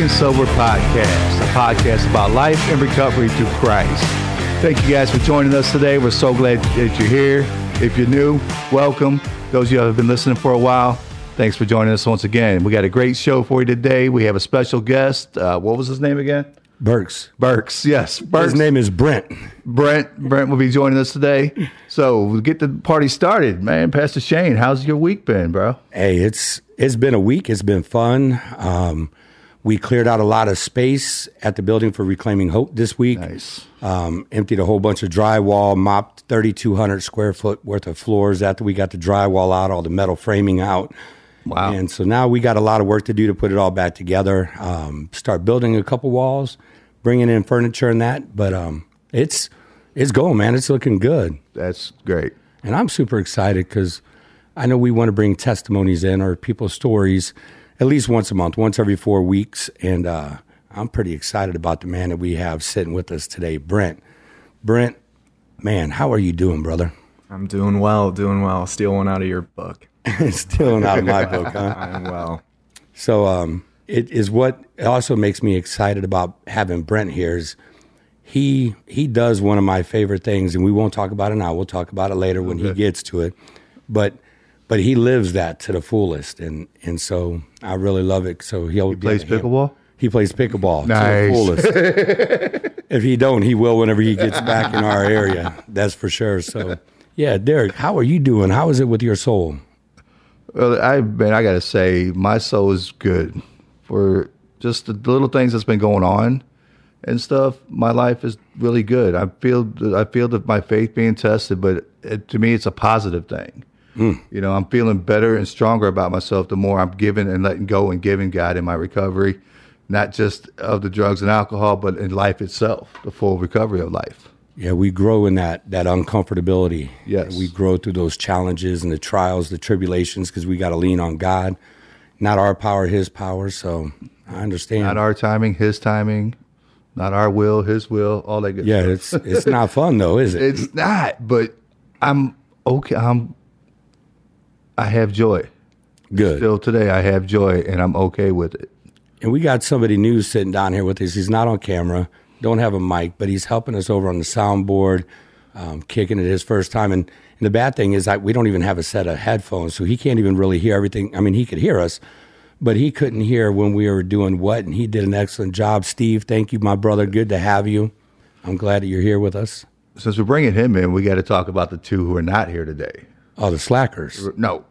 And Sober podcast, a podcast about life and recovery through Christ. Thank you guys for joining us today. We're so glad that you're here. If you're new, welcome. Those of you who have been listening for a while, thanks for joining us once again. We got a great show for you today. We have a special guest. Uh, what was his name again? Burks. Burks, yes. Burks. His name is Brent. Brent. Brent will be joining us today. So we'll get the party started, man. Pastor Shane, how's your week been, bro? Hey, it's it's been a week. It's been fun. Um, we cleared out a lot of space at the building for Reclaiming Hope this week. Nice. Um, emptied a whole bunch of drywall, mopped 3,200 square foot worth of floors after we got the drywall out, all the metal framing out. Wow. And so now we got a lot of work to do to put it all back together. Um, start building a couple walls, bringing in furniture and that. But um, it's it's going, man. It's looking good. That's great. And I'm super excited because I know we want to bring testimonies in or people's stories at least once a month, once every four weeks. And uh, I'm pretty excited about the man that we have sitting with us today, Brent. Brent, man, how are you doing, brother? I'm doing well, doing well. Steal one out of your book. Stealing out of my book, huh? I'm well. So um, it is what also makes me excited about having Brent here is he he does one of my favorite things, and we won't talk about it now. We'll talk about it later when he gets to it. But but he lives that to the fullest, and and so I really love it. So he'll He plays he'll- pickleball? He plays pickleball Nice. to the fullest. if he don't, he will whenever he gets back in our area. That's for sure. So yeah, Derek, how are you doing? How is it with your soul? Well, I man, I gotta say, my soul is good for just the little things that's been going on and stuff. My life is really good. I feel I feel that my faith being tested, but it, to me, it's a positive thing. You know, I'm feeling better and stronger about myself the more I'm giving and letting go and giving God in my recovery, not just of the drugs and alcohol, but in life itself, the full recovery of life. Yeah, we grow in that that uncomfortability. Yes. we grow through those challenges and the trials, the tribulations, because we got to lean on God, not our power, His power. So I understand. Not our timing, His timing, not our will, His will, all that good yeah, stuff. it's it's not fun though, is it? It's not, but I'm okay. I'm. I have joy. Good. Still today, I have joy, and I'm okay with it. And we got somebody new sitting down here with us. He's not on camera, don't have a mic, but he's helping us over on the soundboard, um, kicking it his first time. And, and the bad thing is that we don't even have a set of headphones, so he can't even really hear everything. I mean, he could hear us, but he couldn't hear when we were doing what. And he did an excellent job. Steve, thank you, my brother. Good to have you. I'm glad that you're here with us. Since we're bringing him in, we got to talk about the two who are not here today. Oh, the slackers. No,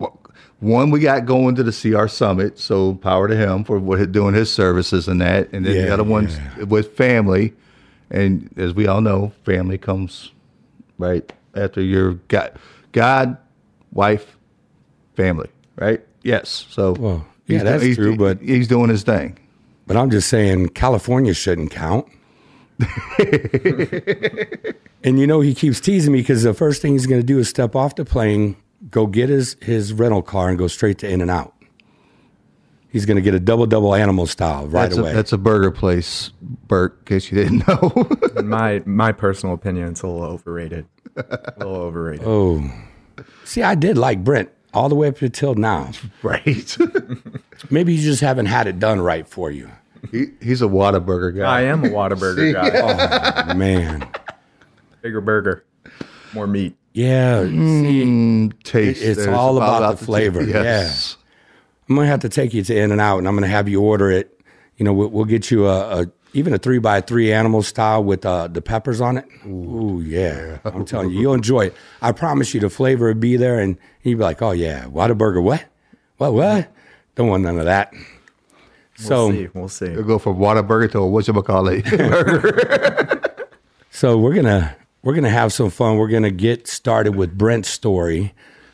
one we got going to the CR summit, so power to him for what doing his services and that, and then the other one's with family, and as we all know, family comes right after your God, God, wife, family, right? Yes. So Well, yeah, he's- that's true, but- he's doing his thing. But I'm just saying, California shouldn't count. and you know, he keeps teasing me because the first thing he's going to do is step off the plane, go get his, his rental car, and go straight to In and Out. He's going to get a double double animal style right that's away. A, that's a burger place, Bert. In case you didn't know. In my my personal opinion, it's a little overrated. A little overrated. oh, see, I did like Brent all the way up until now. right. Maybe you just haven't had it done right for you. He, he's a Whataburger guy. I am a Whataburger guy. Oh, man, Bigger burger, more meat. yeah. See, Taste. It's There's all about the taste. flavor, Yes. I'm gonna have to take you to In and Out, and I'm gonna have you order it. You know, we'll, we'll get you a, a even a three by three animal style with uh, the peppers on it. Ooh, yeah! I'm telling you, you'll enjoy it. I promise you, the flavor will be there, and you'll be like, "Oh yeah, Whataburger, what? What? What? Don't want none of that." We'll so, see. We'll see. We'll go from Whataburger to a whatchamacallit burger. so we're gonna we're gonna have some fun. We're gonna get started with Brent's story,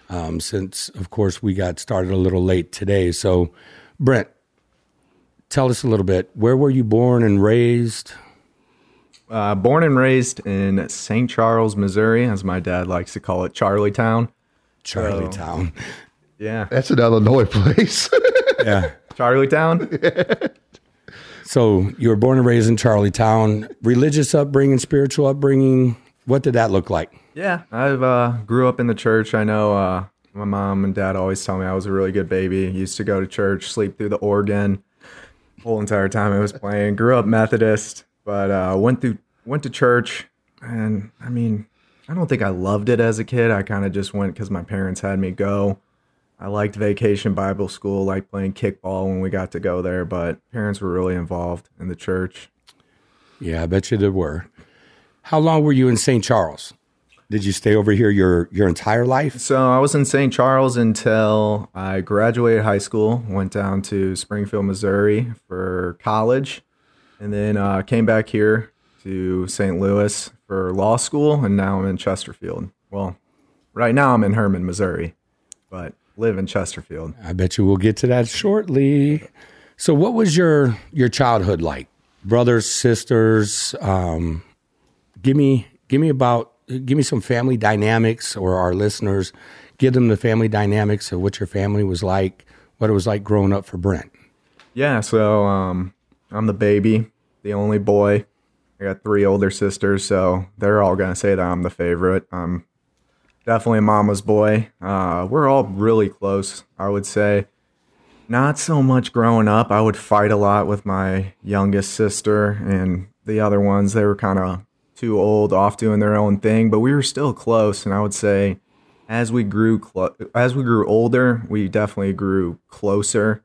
um, since of course we got started a little late today. So, Brent, tell us a little bit. Where were you born and raised? Uh, born and raised in St. Charles, Missouri, as my dad likes to call it, Charlietown. Charlie Town. Yeah, That's an Illinois place. Yeah. Charlietown. So you were born and raised in Charlietown. Religious upbringing, spiritual upbringing. What did that look like? Yeah, I've uh, grew up in the church. I know uh, my mom and dad always tell me I was a really good baby. Used to go to church, sleep through the organ. whole entire time I was playing. Grew up Methodist, but uh, went through went to church, and I mean, I don't think I loved it as a kid. I kind of just went because my parents had me go. I liked vacation Bible school, liked playing kickball when we got to go there, but parents were really involved in the church. Yeah, I bet you there were. How long were you in St. Charles? Did you stay over here your your entire life? So I was in St. Charles until I graduated high school. Went down to Springfield, Missouri for college, and then uh, came back here to St. Louis for law school, and now I'm in Chesterfield. Well, right now I'm in Hermann, Missouri, but live in Chesterfield. I bet you we'll get to that shortly. So, what was your your childhood like? Brothers, sisters. Um, give me give me about give me some family dynamics, or our listeners, give them the family dynamics of what your family was like, what it was like growing up for Brent. Yeah, so um, I'm the baby, the only boy. I got three older sisters, so they're all gonna say that I'm the favorite. I'm definitely a mama's boy. Uh, we're all really close, I would say. Not so much growing up. I would fight a lot with my youngest sister and the other ones. They were kind of too old, off doing their own thing, but we were still close. And I would say, as we grew as we grew older, we definitely grew closer,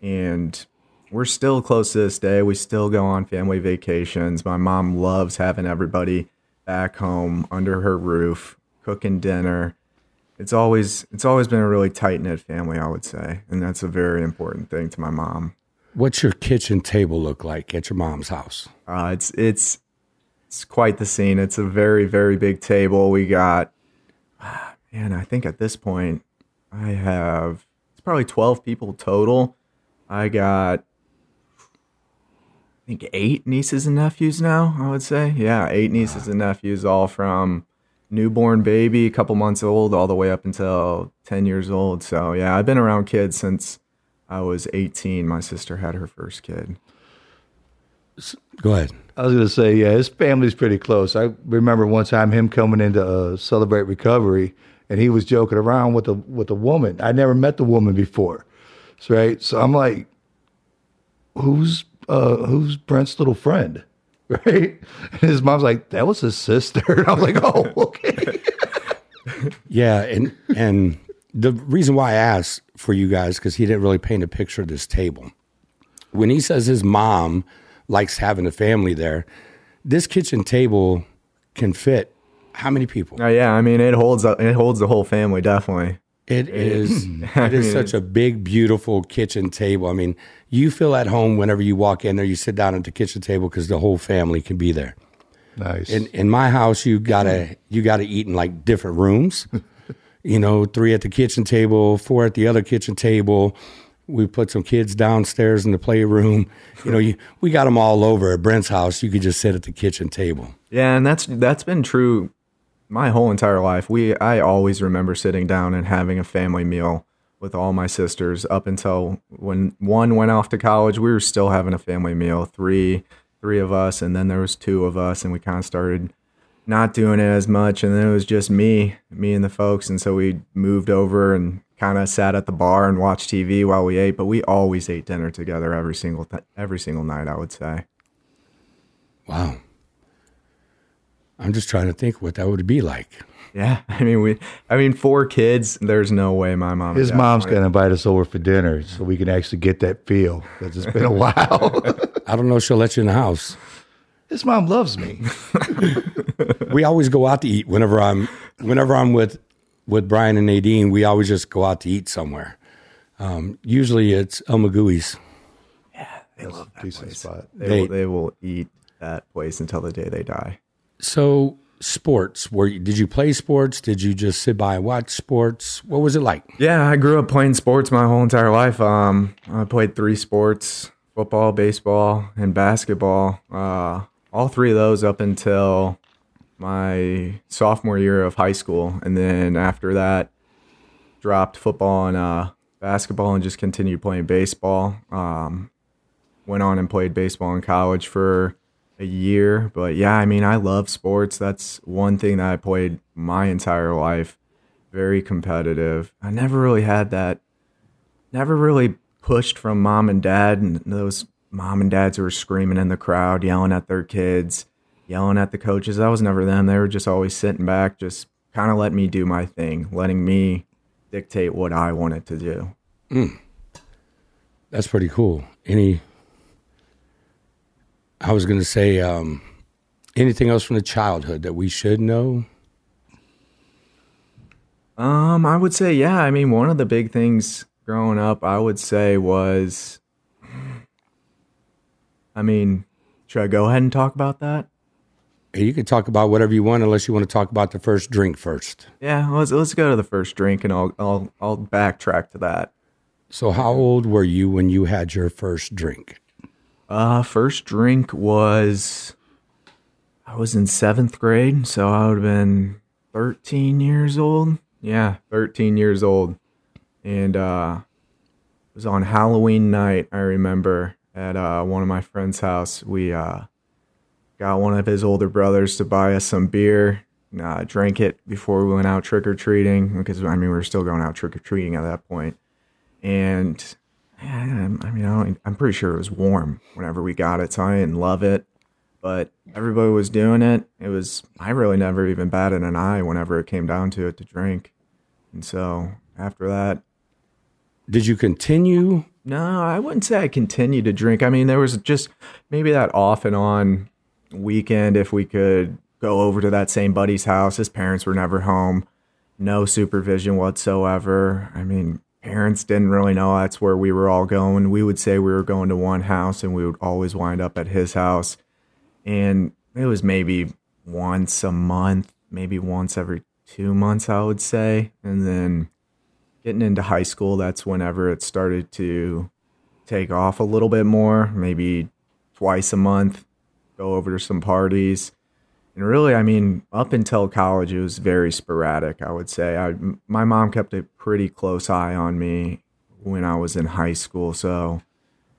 and we're still close to this day. We still go on family vacations. My mom loves having everybody back home under her roof, cooking dinner. It's always it's always been a really tight knit family, I would say, and that's a very important thing to my mom. What's your kitchen table look like at your mom's house? Uh, it's it's it's quite the scene. It's a very very big table. We got, man, I think at this point I have it's probably twelve people total. I got I think eight nieces and nephews now. I would say, yeah, eight nieces and nephews, all from newborn baby, a couple months old, all the way up until ten years old. So yeah, I've been around kids since I was eighteen. My sister had her first kid. Go ahead. I was going to say, yeah, his family's pretty close. I remember one time him coming in to uh, celebrate recovery, and he was joking around with a with a woman. I never met the woman before, so, right? So I'm like, who's uh, who's Brent's little friend, right? And his mom's like, that was his sister. And I was like, oh, okay. Yeah, and and the reason why I asked for you guys because he didn't really paint a picture of this table. When he says his mom likes having a family there, this kitchen table can fit how many people? Oh yeah, I mean it holds it holds the whole family definitely. It is. It is such a big, beautiful kitchen table. I mean, you feel at home whenever you walk in there. You sit down at the kitchen table because the whole family can be there. Nice. In in my house, you gotta you gotta eat in like different rooms. you know, three at the kitchen table, four at the other kitchen table. We put some kids downstairs in the playroom. You know, you, we got them all over at Brent's house. You could just sit at the kitchen table. Yeah, and that's that's been true my whole entire life. We I always remember sitting down and having a family meal with all my sisters up until when one went off to college, we were still having a family meal. Three three of us and then there was two of us and we kind of started not doing it as much and then it was just me, me and the folks and so we moved over and kind of sat at the bar and watched TV while we ate, but we always ate dinner together every single th- every single night, I would say. Wow. I'm just trying to think what that would be like. Yeah, I mean we. I mean, four kids. There's no way my mom. his mom's going to invite us over for dinner so we can actually get that feel because it's been a while. I don't know if she'll let you in the house. his mom loves me. we always go out to eat whenever I'm whenever I'm with with Brian and Nadine. We always just go out to eat somewhere. Um, usually it's El Maguey's. They love that Decent place. spot. They, They- will, they will eat that place until the day they die. So sports, were you, did you play sports? Did you just sit by and watch sports? What was it like? Yeah, I grew up playing sports my whole entire life. Um, I played three sports: football, baseball, and basketball. Uh, all three of those up until my sophomore year of high school, and then after that, dropped football and uh, basketball, and just continued playing baseball. Um, went on and played baseball in college for a year, but yeah, I mean, I love sports. That's one thing that I played my entire life very competitive. I never really had that, never really pushed from mom and dad and those mom and dads who were screaming in the crowd, yelling at their kids, yelling at the coaches. That was never them. They were just always sitting back, just kind of letting me do my thing, letting me dictate what I wanted to do. Hmm. That's pretty cool. Any? I was going to say um, anything else from the childhood that we should know. Um, I would say, yeah. I mean, one of the big things growing up, I would say, was. I mean, should I go ahead and talk about that? You can talk about whatever you want, unless you want to talk about the first drink first. Yeah, let's let's go to the first drink, and I'll I'll I'll backtrack to that. So, how old were you when you had your first drink? Uh, first drink was I was in seventh grade, so I would have been thirteen years old. Yeah, thirteen years old, and uh, it was on Halloween night. I remember at uh, one of my friends' house. We uh, got one of his older brothers to buy us some beer. Uh, drank it before we went out trick or treating because I mean we were still going out trick or treating at that point, and yeah, I mean, I I'm pretty sure it was warm whenever we got it, so I didn't love it. But everybody was doing it. It was I really never even batted an eye whenever it came down to it to drink. And so after that, Did you continue? no, I wouldn't say I continued to drink. I mean, there was just maybe that off and on weekend if we could go over to that same buddy's house. His parents were never home, no supervision whatsoever. I mean, parents didn't really know that's where we were all going. We would say we were going to one house and we would always wind up at his house. And it was maybe once a month, maybe once every two months, I would say. And then getting into high school, that's whenever it started to take off a little bit more, maybe twice a month, go over to some parties. And really, I mean, up until college, it was very sporadic, I would say. I, my mom kept a pretty close eye on me when I was in high school. So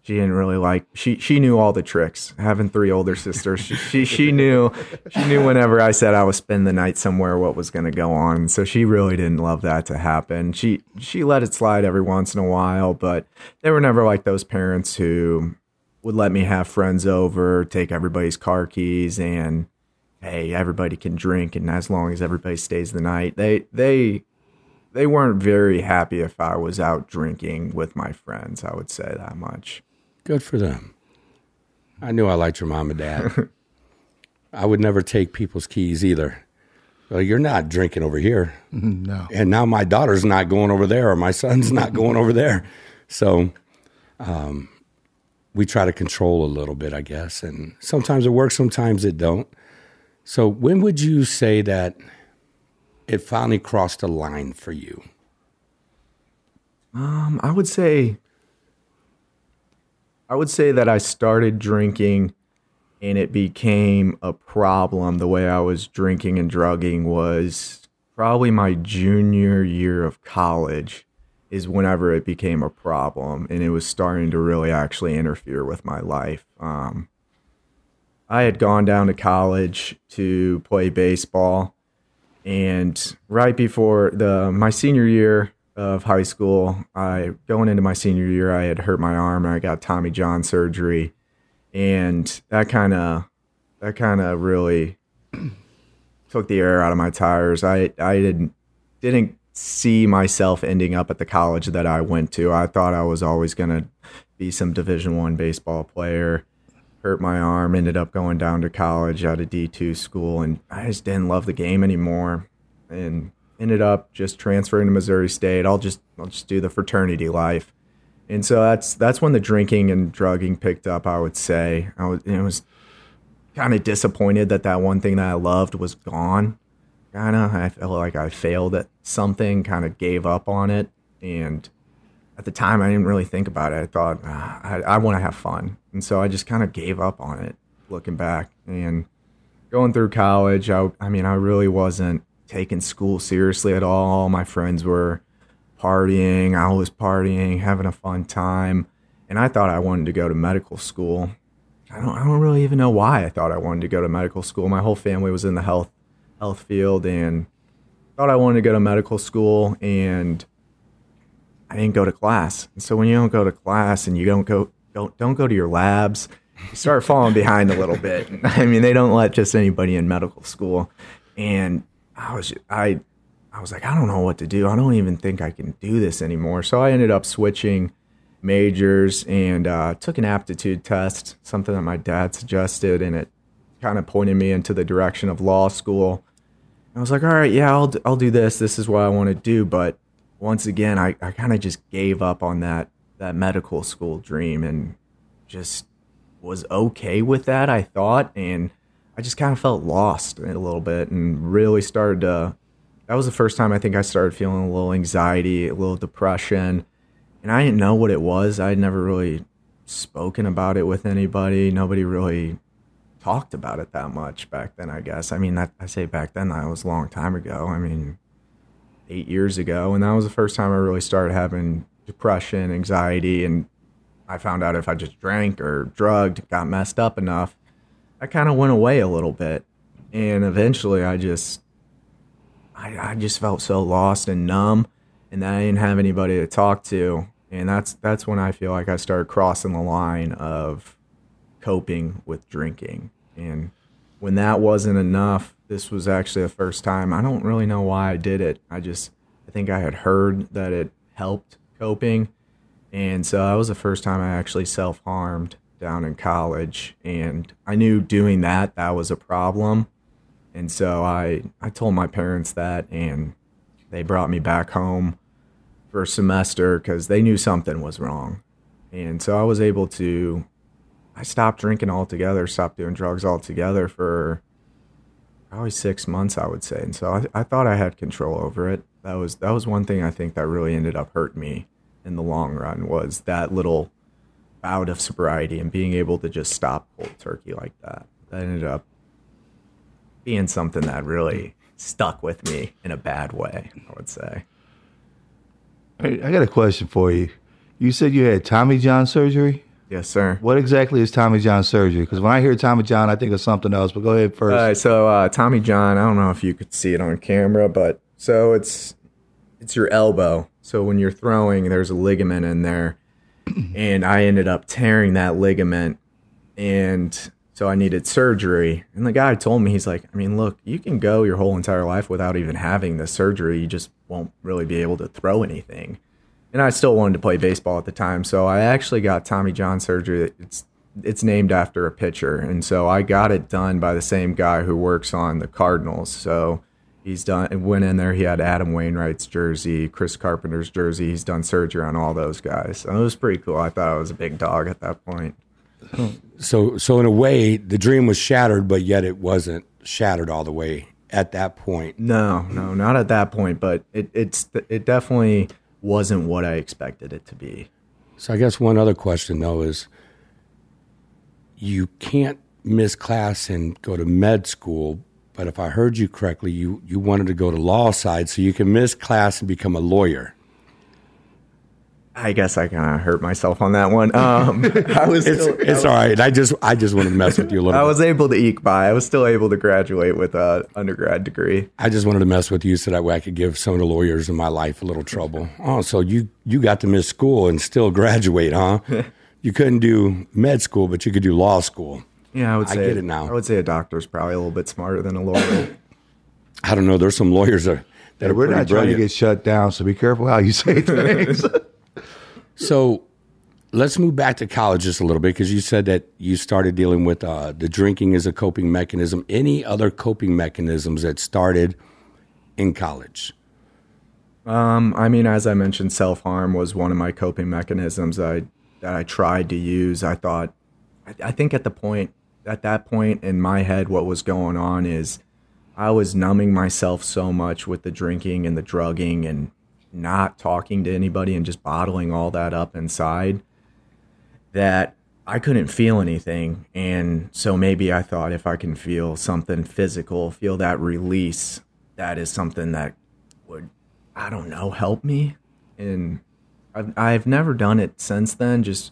she didn't really like she she knew all the tricks having three older sisters she she, she knew she knew whenever i said i was spend the night somewhere what was going to go on so she really didn't love that to happen she she let it slide every once in a while but they were never like those parents who would let me have friends over take everybody's car keys and hey everybody can drink and as long as everybody stays the night they they they weren't very happy if i was out drinking with my friends i would say that much Good for them. I knew I liked your mom and dad. I would never take people's keys either. Well, you're not drinking over here. No. And now my daughter's not going over there, or my son's not going over there. So um, we try to control a little bit, I guess. And sometimes it works, sometimes it don't. So when would you say that it finally crossed a line for you? Um, I would say I would say that I started drinking and it became a problem. The way I was drinking and drugging was probably my junior year of college is whenever it became a problem and it was starting to really actually interfere with my life. Um, I had gone down to college to play baseball and right before the my senior year of high school, I going into my senior year, I had hurt my arm and I got Tommy John surgery, and that kind of that kind of really took the air out of my tires. I I didn't didn't see myself ending up at the college that I went to. I thought I was always going to be some Division 1 baseball player. Hurt my arm, ended up going down to college at a D2 school and I just didn't love the game anymore and ended up just transferring to Missouri State. I'll just I'll just do the fraternity life. And so that's that's when the drinking and drugging picked up, I would say. I was it was kind of disappointed that that one thing that I loved was gone. Kind of, I felt like I failed at something, kind of gave up on it. And at the time, I didn't really think about it. I thought, ah, I, I want to have fun. And so I just kind of gave up on it looking back. And going through college, I, I mean, I really wasn't taking school seriously at all. All my friends were partying. I was partying, having a fun time. And I thought I wanted to go to medical school. I don't, I don't really even know why I thought I wanted to go to medical school. My whole family was in the health health field and thought I wanted to go to medical school and I didn't go to class. And so when you don't go to class and you don't go don't don't go to your labs. You start falling behind a little bit. I mean, they don't let just anybody in medical school, and I was I I was like, I don't know what to do. I don't even think I can do this anymore. So I ended up switching majors and uh, took an aptitude test, something that my dad suggested, and it kind of pointed me into the direction of law school. I was like, all right, yeah, I'll I'll do this. This is what I want to do. But once again, I, I kind of just gave up on that that medical school dream and just was okay with that. I thought, and I just kind of felt lost a little bit, and really started to. That was the first time I think I started feeling a little anxiety, a little depression, and I didn't know what it was. I'd never really spoken about it with anybody. Nobody really talked about it that much back then. I guess. I mean, that I say back then that was a long time ago. I mean, eight years ago, and that was the first time I really started having depression, anxiety, and I found out if I just drank or drugged, got messed up enough, I kind of went away a little bit, and eventually I just, I, I just felt so lost and numb, and I didn't have anybody to talk to, and that's that's when I feel like I started crossing the line of coping with drinking and when that wasn't enough, this was actually the first time. I don't really know why I did it. I just, I think I had heard that it helped coping. And so that was the first time I actually self harmed down in college. And I knew doing that, that was a problem. And so I, I told my parents that, and they brought me back home for a semester because they knew something was wrong. And so I was able to I stopped drinking altogether, stopped doing drugs altogether for probably six months, I would say. And so I, I thought I had control over it. That was that was one thing I think that really ended up hurting me in the long run was that little bout of sobriety and being able to just stop cold turkey like that. That ended up being something that really stuck with me in a bad way, I would say. I got a question for you. You said you had Tommy John surgery? Yes, sir. What exactly is Tommy John surgery? Because when I hear Tommy John, I think of something else. But go ahead first. Uh, so uh, Tommy John, I don't know if you could see it on camera, but so it's it's your elbow. So when you're throwing, there's a ligament in there, and I ended up tearing that ligament, and so I needed surgery. And the guy told me, he's like, I mean, look, you can go your whole entire life without even having the surgery. You just won't really be able to throw anything and I still wanted to play baseball at the time. So I actually got Tommy John surgery. It's it's named after a pitcher, and so I got it done by the same guy who works on the Cardinals. So he's done. Went in there. He had Adam Wainwright's jersey, Chris Carpenter's jersey. He's done surgery on all those guys. So it was pretty cool. I thought I was a big dog at that point. So, so in a way, the dream was shattered, but yet it wasn't shattered all the way at that point. No, no, not at that point. But it, it's it definitely wasn't what I expected it to be. So I guess one other question though is you can't miss class and go to med school, but if I heard you correctly, you, you wanted to go to law side so you can miss class and become a lawyer. I guess I kind of hurt myself on that one. Um, I was. it's, still, it's I was, all right. I just I just want to mess with you a little. I bit. was able to eke by. I was still able to graduate with a undergrad degree. I just wanted to mess with you so that way I could give some of the lawyers in my life a little trouble. Oh, so you you got to miss school and still graduate, huh? you couldn't do med school, but you could do law school. Yeah, I would say. I get it now. I would say a doctor's probably a little bit smarter than a lawyer. I don't know. There's some lawyers that, that we're not brilliant. trying to get shut down, so be careful how you say things. So let's move back to college just a little bit because you said that you started dealing with uh, the drinking as a coping mechanism. Any other coping mechanisms that started in college? Um, I mean, as I mentioned, self harm was one of my coping mechanisms that I, that I tried to use. I thought, I, I think at the point, at that point in my head, what was going on is I was numbing myself so much with the drinking and the drugging and not talking to anybody and just bottling all that up inside that I couldn't feel anything. And so maybe I thought if I can feel something physical, feel that release, that is something that would, I don't know, help me. And I've, I've never done it since then, just,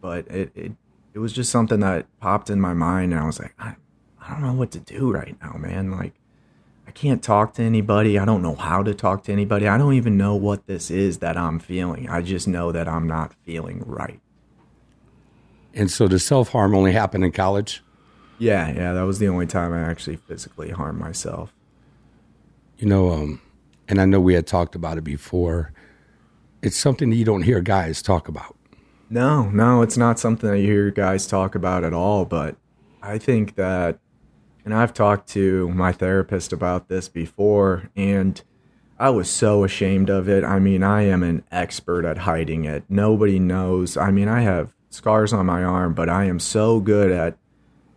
but it, it, it was just something that popped in my mind. And I was like, I, I don't know what to do right now, man. Like, I can't talk to anybody. I don't know how to talk to anybody. I don't even know what this is that I'm feeling. I just know that I'm not feeling right. And so the self harm only happened in college. Yeah, yeah, that was the only time I actually physically harmed myself. You know, um, and I know we had talked about it before. It's something that you don't hear guys talk about. No, no, it's not something that you hear guys talk about at all. But I think that, and I've talked to my therapist about this before, and I was so ashamed of it. I mean, I am an expert at hiding it. Nobody knows. I mean, I have scars on my arm, but I am so good at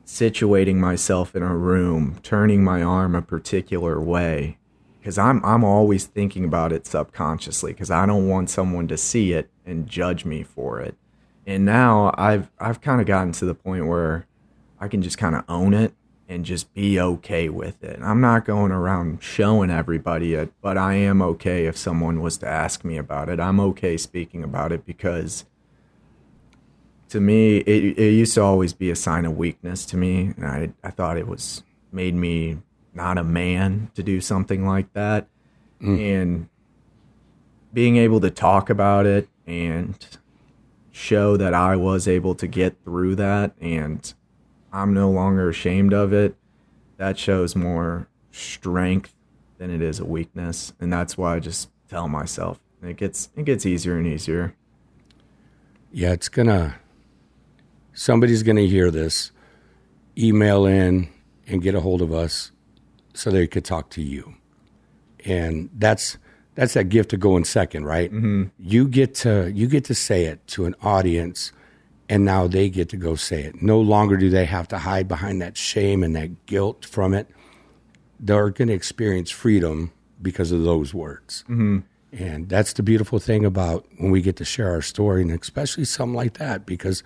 situating myself in a room, turning my arm a particular way because I'm I'm always thinking about it subconsciously because I don't want someone to see it and judge me for it. And now I've I've kind of gotten to the point where I can just kind of own it and just be okay with it. I'm not going around showing everybody it, but I am okay if someone was to ask me about it. I'm okay speaking about it because to me it, it used to always be a sign of weakness to me and I I thought it was made me not a man to do something like that. Mm. And being able to talk about it and show that I was able to get through that and I'm no longer ashamed of it, that shows more strength than it is a weakness. And that's why I just tell myself it gets it gets easier and easier. Yeah, it's gonna. Somebody's gonna hear this, email in and get a hold of us, so they could talk to you, and that's that's that gift of going second, right? Mm-hmm. You get to you get to say it to an audience, and now they get to go say it. No longer do they have to hide behind that shame and that guilt from it. They're going to experience freedom because of those words. Mm-hmm. And that's the beautiful thing about when we get to share our story, and especially something like that. Because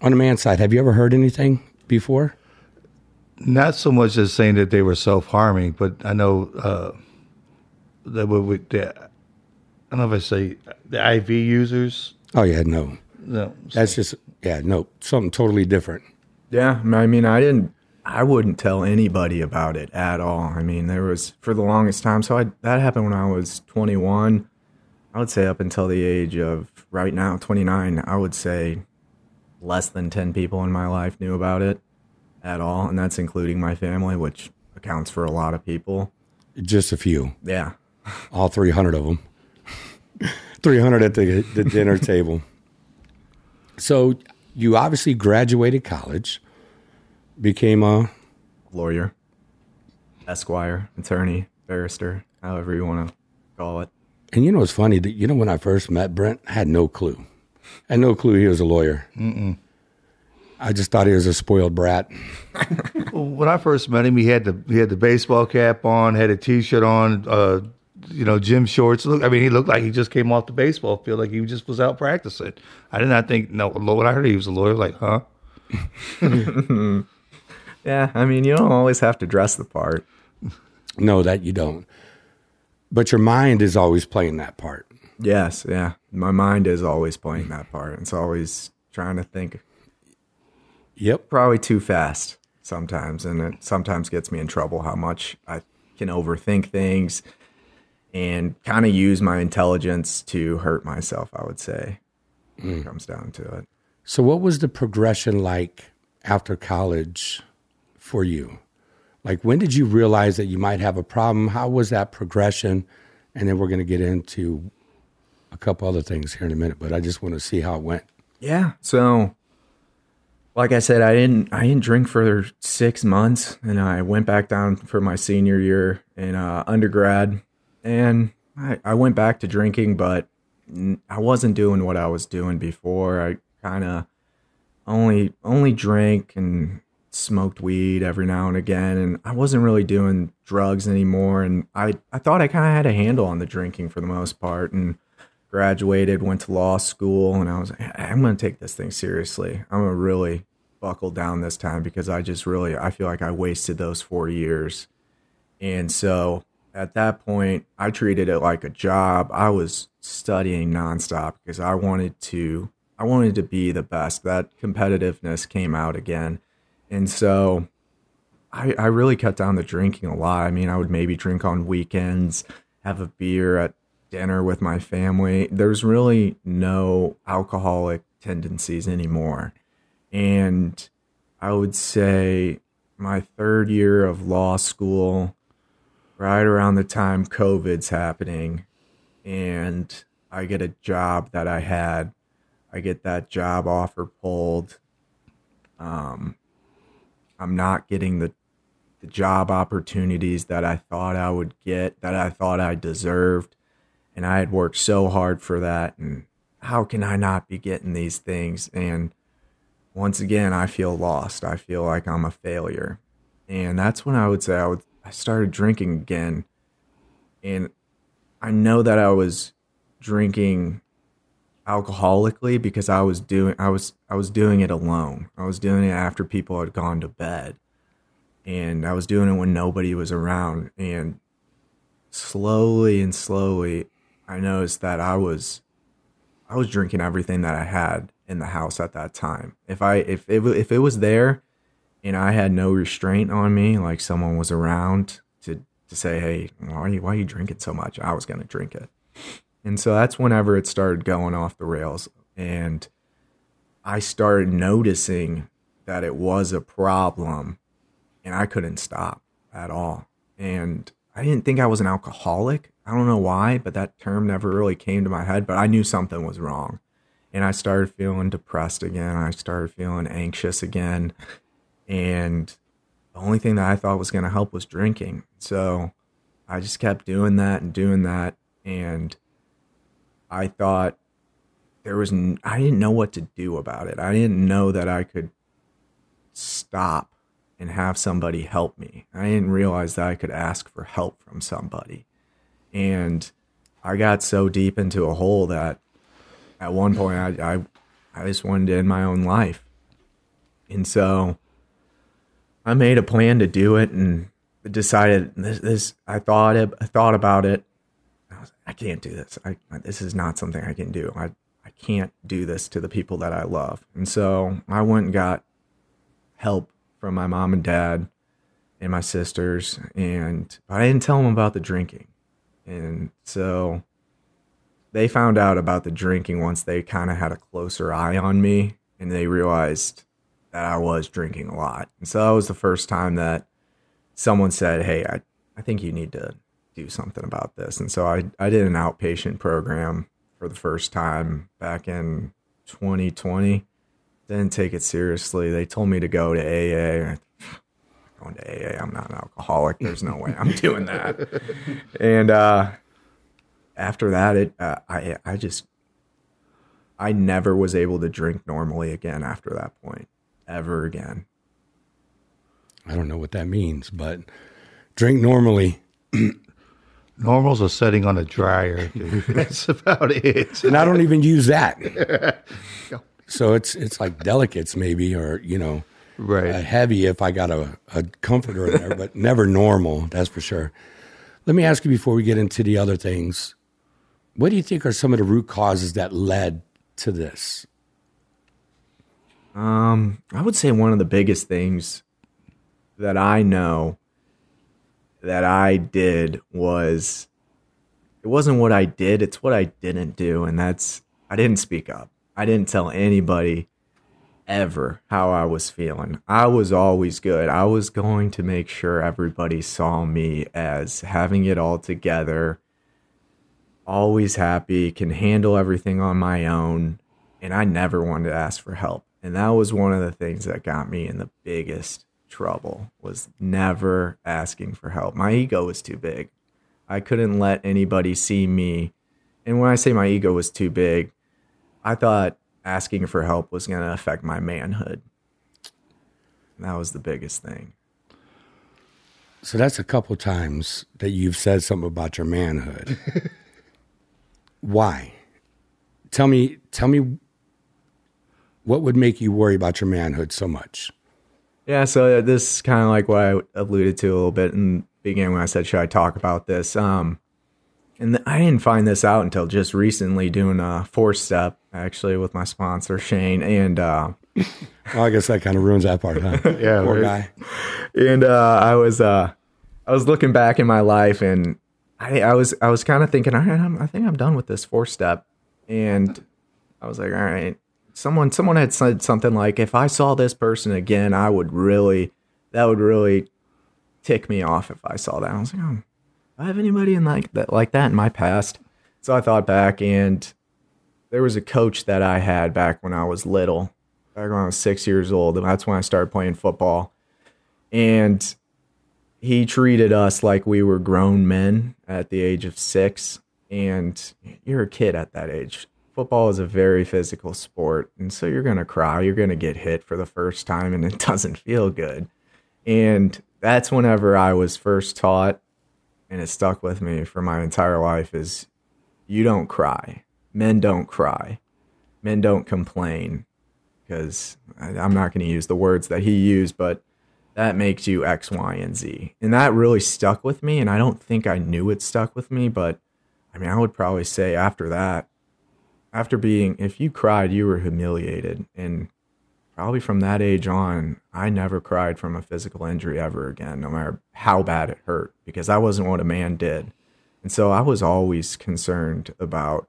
on the man's side, have you ever heard anything before? Not so much as saying that they were self harming, but I know uh, that we, we, the, I don't know if I say the IV users. Oh yeah, no, No, that's just yeah, no, something totally different. Yeah, I mean, I didn't, I wouldn't tell anybody about it at all. I mean, there was for the longest time. So I, that happened when I was 21. I would say up until the age of right now, 29. I would say less than 10 people in my life knew about it at all, and that's including my family, which accounts for a lot of people. Just a few, Yeah, all three hundred of them, three hundred at the, the dinner table. So you obviously graduated college, became a lawyer, esquire, attorney, barrister, however you want to call it. And you know it's funny? That you know when I first met Brent, I had no clue. I had no clue he was a lawyer. Mm-mm. I just thought he was a spoiled brat. When I first met him, he had the he had the baseball cap on, had a T-shirt on, uh, you know, gym shorts. Look, I mean, he looked like he just came off the baseball field, like he just was out practicing. I did not think. No, when I heard he was a lawyer, like, huh? Yeah, I mean, you don't always have to dress the part. No, that you don't. But your mind is always playing that part. Yes, yeah. My mind is always playing that part. It's always trying to think Yep. probably too fast sometimes, and it sometimes gets me in trouble how much I can overthink things and kind of use my intelligence to hurt myself, I would say. When it comes down to it. So, what was the progression like after college for you? Like, when did you realize that you might have a problem? How was that progression? And then we're going to get into a couple other things here in a minute, but I just want to see how it went. Yeah. So, like I said, I didn't I didn't drink for six months, and I went back down for my senior year in uh, undergrad, and I, I went back to drinking, but I wasn't doing what I was doing before. I kind of only only drank and smoked weed every now and again, and I wasn't really doing drugs anymore. And I I thought I kind of had a handle on the drinking for the most part, and graduated, went to law school, and I was like, I'm going to take this thing seriously. I'm going to really buckle down this time because I just really I feel like I wasted those 4 years. And so at that point, I treated it like a job. I was studying nonstop because I wanted to I wanted to be the best. That competitiveness came out again. And so I, I really cut down the drinking a lot. I mean, I would maybe drink on weekends, have a beer at dinner with my family. There's really no alcoholic tendencies anymore. And I would say my third year of law school, right around the time COVID's happening, and I get a job that I had. I get that job offer pulled. Um, I'm not getting the the job opportunities that I thought I would get, that I thought I deserved. And I had worked so hard for that. And how can I not be getting these things? And once again, I feel lost. I feel like I'm a failure. And that's when I would say I would I started drinking again. And I know that I was drinking alcoholically because I was doing I was I was doing it alone. I was doing it after people had gone to bed. And I was doing it when nobody was around and slowly and slowly I noticed that I was I was drinking everything that I had in the house at that time. If I if it if it was there and I had no restraint on me, like someone was around to to say, "Hey, why are you why are you drinking so much?" I was going to drink it. And so that's whenever it started going off the rails and I started noticing that it was a problem and I couldn't stop at all. And I didn't think I was an alcoholic. I don't know why, but that term never really came to my head, but I knew something was wrong. And I started feeling depressed again. I started feeling anxious again. And the only thing that I thought was going to help was drinking. So I just kept doing that and doing that. And I thought there was, n- I didn't know what to do about it. I didn't know that I could stop and have somebody help me. I didn't realize that I could ask for help from somebody. And I got so deep into a hole that at one point I, I, I just wanted to end my own life. And so I made a plan to do it and decided this, this I thought it, I thought about it. I, was, I can't do this. I, this is not something I can do. I, I can't do this to the people that I love. And so I went and got help from my mom and dad and my sisters and I didn't tell them about the drinking. And so they found out about the drinking once they kind of had a closer eye on me and they realized that I was drinking a lot. And so that was the first time that someone said, Hey, I, I think you need to do something about this. And so I, I did an outpatient program for the first time back in 2020 didn't take it seriously. They told me to go to AA. Going to AA, I'm not an alcoholic. There's no way I'm doing that. and uh, after that, it uh, I I just I never was able to drink normally again after that point, ever again. I don't know what that means, but drink normally. Normal's a setting on a dryer. That's about it. And I don't even use that. So it's it's like delicates maybe, or you know, Right. uh, heavy if I got a, a comforter in there, but never normal. That's for sure. Let me ask you before we get into the other things. What do you think are some of the root causes that led to this? Um, I would say one of the biggest things that I know that I did was it wasn't what I did, it's what I didn't do. And that's I didn't speak up. I didn't tell anybody ever how I was feeling. I was always good. I was going to make sure everybody saw me as having it all together, always happy, can handle everything on my own. And I never wanted to ask for help. And that was one of the things that got me in the biggest trouble was never asking for help. My ego was too big. I couldn't let anybody see me. And when I say my ego was too big, I thought asking for help was going to affect my manhood. And that was the biggest thing. So that's a couple times that you've said something about your manhood. Why? Tell me. Tell me. What would make you worry about your manhood so much? Yeah, so this is kind of like what I alluded to a little bit in the beginning when I said, should I talk about this? Um, and th- I didn't find this out until just recently doing a four step actually with my sponsor, Shane. And, uh, Well, I guess that kind of ruins that part, huh? Yeah, Poor right. guy. and uh, I was uh, I was looking back in my life, and I, I was I was kind of thinking, all right, I'm, I think I'm done with this four step, and I was like, all right, someone someone had said something like, if I saw this person again, I would really that would really tick me off if I saw that. I was like, oh, do I have anybody in like that like that in my past? So I thought back, and there was a coach that I had back when I was little, back when I was six years old, and that's when I started playing football. And he treated us like we were grown men at the age of six. And you're a kid at that age. Football is a very physical sport. And so you're going to cry. You're going to get hit for the first time, and it doesn't feel good. And that's whenever I was first taught, and it stuck with me for my entire life is you don't cry. Men don't cry. Men don't complain because I'm not going to use the words that he used, but that makes you X, Y, and Z. And that really stuck with me. And I don't think I knew it stuck with me, but I mean, I would probably say after that, after being, if you cried, you were humiliated. And probably from that age on, I never cried from a physical injury ever again, no matter how bad it hurt, because that wasn't what a man did. And so I was always concerned about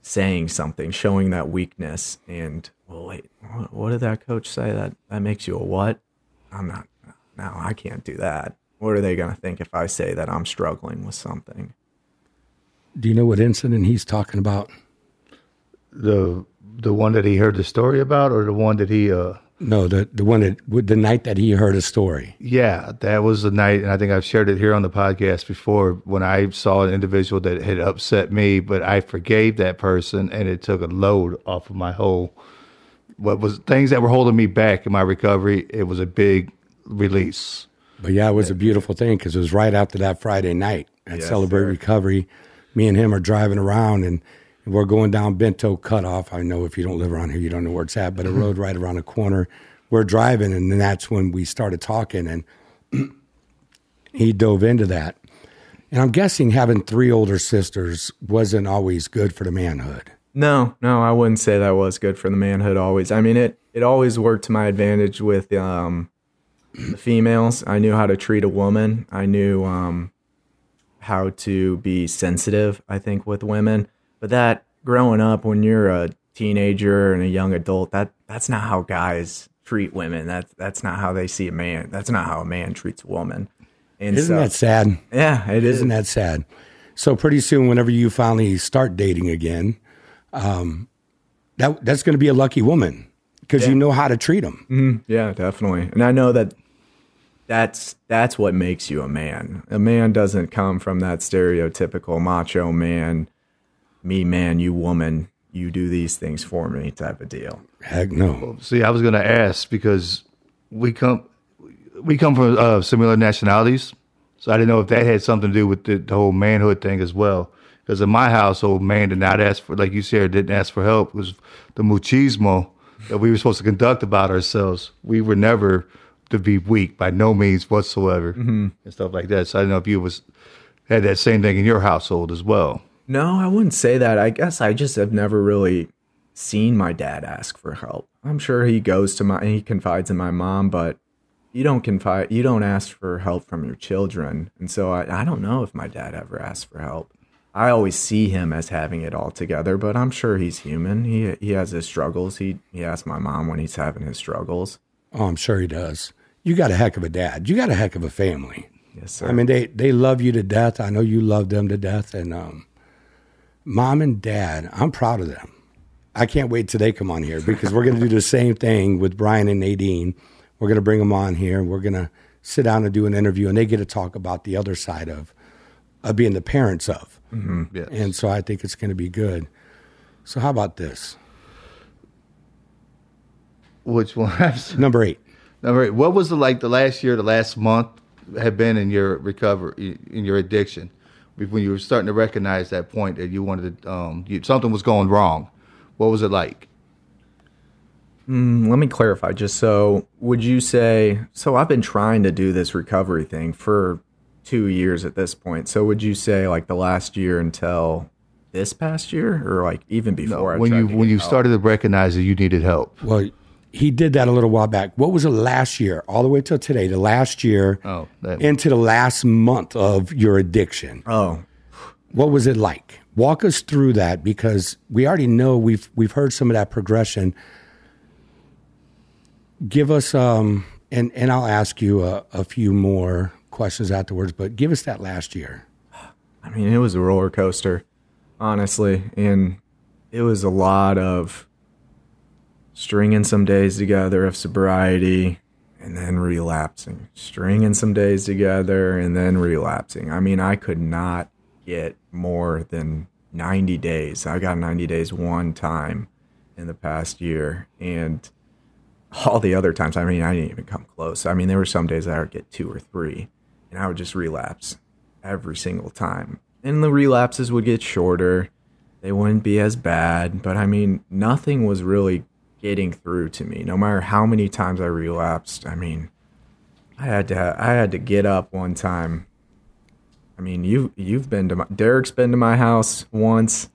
saying something, showing that weakness. And, well, wait, what did that coach say? That, that makes you a what? I'm not, no, I can't do that. What are they going to think if I say that I'm struggling with something? Do you know what incident he's talking about? The the one that he heard the story about, or the one that he uh No, the the one that the night that he heard a story. Yeah, that was the night, and I think I've shared it here on the podcast before when I saw an individual that had upset me, but I forgave that person, and it took a load off of my whole what was things that were holding me back in my recovery. It was a big release. But yeah, it was a beautiful thing because it was right after that Friday night at Yes, Celebrate sir. Recovery. Me and him are driving around and we're going down Bento Cutoff. I know if you don't live around here, you don't know where it's at, but a road right around the corner. We're driving, and then that's when we started talking, and he dove into that. And I'm guessing having three older sisters wasn't always good for the manhood. No, no, I wouldn't say that was good for the manhood always. I mean, it, it always worked to my advantage with um, the females. I knew how to treat a woman. I knew um, how to be sensitive, I think, with women. But that growing up when you're a teenager and a young adult, that that's not how guys treat women. That's that's not how they see a man. That's not how a man treats a woman. And Isn't so, that sad? yeah, it is. Isn't that sad? So pretty soon, whenever you finally start dating again, um, that that's going to be a lucky woman because you know how to treat them. Yeah, definitely. And I know that that's that's what makes you a man. A man doesn't come from that stereotypical macho man, me man, you woman, you do these things for me type of deal. Heck no. See, I was going to ask because we come we come from uh, similar nationalities, so I didn't know if that had something to do with the, the whole manhood thing as well. Because in my household, man did not ask for, like you said, didn't ask for help. It was the machismo that we were supposed to conduct about ourselves. We were never to be weak by no means whatsoever, mm-hmm. and stuff like that. So I don't know if you was had that same thing in your household as well. No, I wouldn't say that. I guess I just have never really seen my dad ask for help. I'm sure he goes to my he confides in my mom, but you don't confide you don't ask for help from your children. And so I, I don't know if my dad ever asked for help. I always see him as having it all together, but I'm sure he's human. He he has his struggles. He he asks my mom when he's having his struggles. Oh, I'm sure he does. You got a heck of a dad. You got a heck of a family. Yes, sir. I mean, they they love you to death. I know you love them to death. And um, mom and dad, I'm proud of them. I can't wait till they come on here because we're going to do the same thing with Brian and Nadine. We're going to bring them on here. We're going to sit down and do an interview, and they get to talk about the other side of, of being the parents of. Yes. And so I think it's going to be good. So how about this? Which one? Number eight. Number eight. What was the like the last year, the last month had been in your recovery, in your addiction, when you were starting to recognize that point that you wanted to, um, you, something was going wrong. What was it like? Mm, let me clarify just so would you say so I've been trying to do this recovery thing for 2 years at this point. So would you say like the last year until this past year or like even before I when tried you to when get you help? started to recognize that you needed help. Well, he did that a little while back. What was the last year, all the way till today, the last year Oh, that- into the last month of your addiction? Oh. what was it like? Walk us through that because we already know we've we've heard some of that progression. Give us um and and I'll ask you a, a few more questions afterwards, but give us that last year. I mean, it was a roller coaster, honestly, and it was a lot of stringing some days together of sobriety and then relapsing, stringing some days together and then relapsing. I mean, I could not get more than 90 days. I got 90 days one time in the past year, and all the other times, I mean, I didn't even come close. I mean, there were some days I would get two or three, and I would just relapse every single time. And the relapses would get shorter. They wouldn't be as bad, but I mean, nothing was really getting through to me. No matter how many times I relapsed, I mean, I had to I had to get up one time. I mean, you you've been to my Derek's been to my house once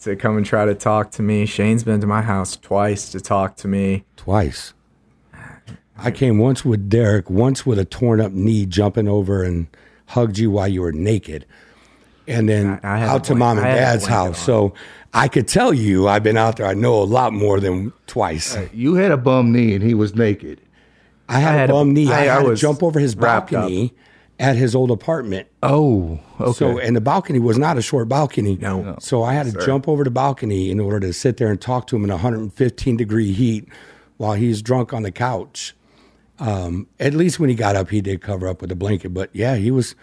to come and try to talk to me. Shane's been to my house twice to talk to me. Twice. I came once with Derek, once with a torn up knee, jumping over and hugged you while you were naked, and then I- I out to mom and I had a dad's house. So I could tell you, I've been out there. I know a lot more than twice. You had a bum knee and he was naked. I had, I had a a- bum knee. I, I- I had to jump over his wrapped up. balcony at his old apartment. Oh, okay. So, and the balcony was not a short balcony. No. No. So I had to jump over the balcony in order to sit there and talk to him in 115 degree heat while he's drunk on the couch. Um, at least when he got up, he did cover up with a blanket. But yeah, he was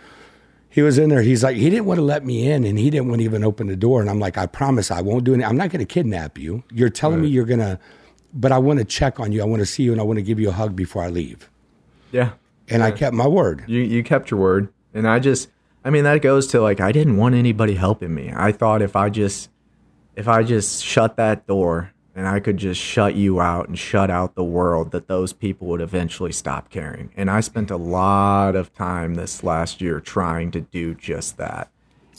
he was in there. He's like, he didn't want to let me in, and he didn't want to even open the door. And I'm like, I promise, I won't do it. I'm not going to kidnap you. You're telling me you're gonna, but I want to check on you. I want to see you, and I want to give you a hug before I leave. Yeah. And I kept my word. You you kept your word. And I just I mean that goes to like I didn't want anybody helping me. I thought if I just if I just shut that door and I could just shut you out and shut out the world that those people would eventually stop caring. And I spent a lot of time this last year trying to do just that.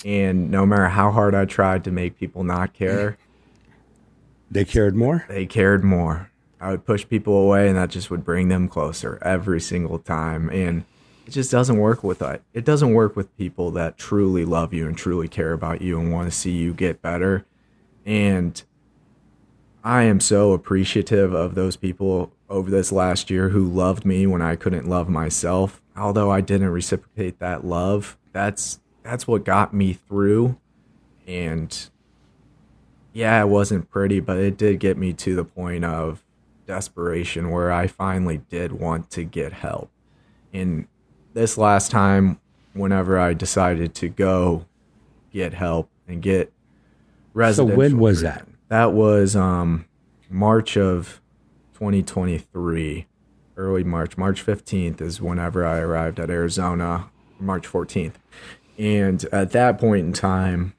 And no matter how hard I tried to make people not care, They cared more. they cared more. I would push people away, and that just would bring them closer every single time. And it just doesn't work with that. It doesn't work with people that truly love you and truly care about you and want to see you get better. And I am so appreciative of those people over this last year who loved me when I couldn't love myself. Although I didn't reciprocate that love, that's that's what got me through. And yeah, it wasn't pretty, but it did get me to the point of desperation where I finally did want to get help. And this last time, whenever I decided to go get help and get residential. when was treatment, That was um, March of 2023, early March. March 15th is whenever I arrived at Arizona, March 14th. And at that point in time,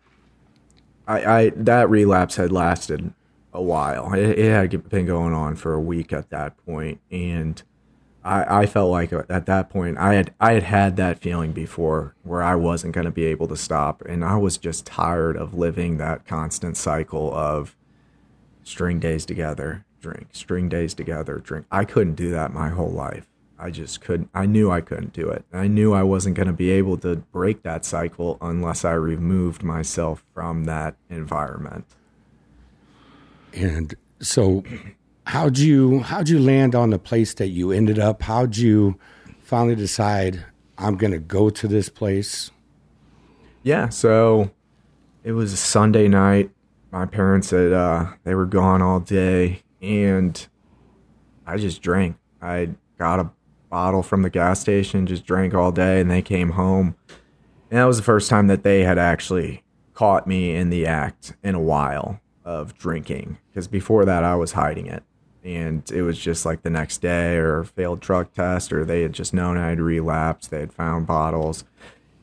I, I that relapse had lasted a while. It, it had been going on for a week at that point, and I, I felt like at that point I had I had had that feeling before where I wasn't going to be able to stop, and I was just tired of living that constant cycle of string days together, drink, string days together, drink. I couldn't do that my whole life. I just couldn't. I knew I couldn't do it. I knew I wasn't going to be able to break that cycle unless I removed myself from that environment. And so, how'd you how'd you land on the place that you ended up? How'd you finally decide I'm gonna go to this place? Yeah, so it was a Sunday night. My parents had uh they were gone all day and I just drank. I got a bottle from the gas station, just drank all day and they came home. And that was the first time that they had actually caught me in the act in a while of drinking because before that I was hiding it. And it was just like the next day or failed drug test or they had just known I had relapsed. They had found bottles.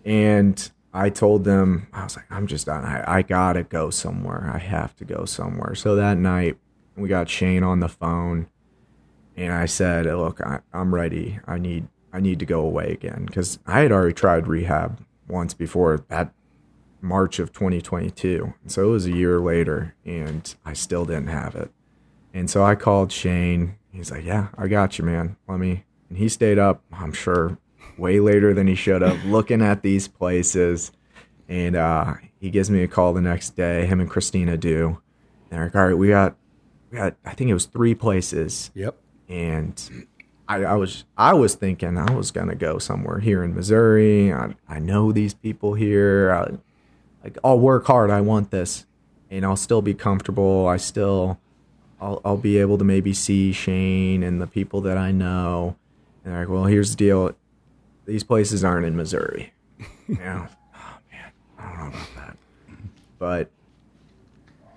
And I told them, I was like, I'm just done. I, I gotta go somewhere. I have to go somewhere. So that night, we got Shane on the phone, and I said, Look, I, I'm ready. I need I need to go away again because I had already tried rehab once before that March of 2022. So it was a year later, and I still didn't have it. And so I called Shane. He's like, "Yeah, I got you, man. Let me." And he stayed up. I'm sure way later than he should have, looking at these places. And uh, he gives me a call the next day. Him and Christina do. And they're like, all right, we got, we got. I think it was three places, Yep. and I, I was I was thinking I was gonna go somewhere here in Missouri. I, I know these people here. I, like I'll work hard. I want this, and I'll still be comfortable. I still, I'll I'll be able to maybe see Shane and the people that I know. And they're like, well, here's the deal. These places aren't in Missouri. yeah. Oh man, I don't know about that. But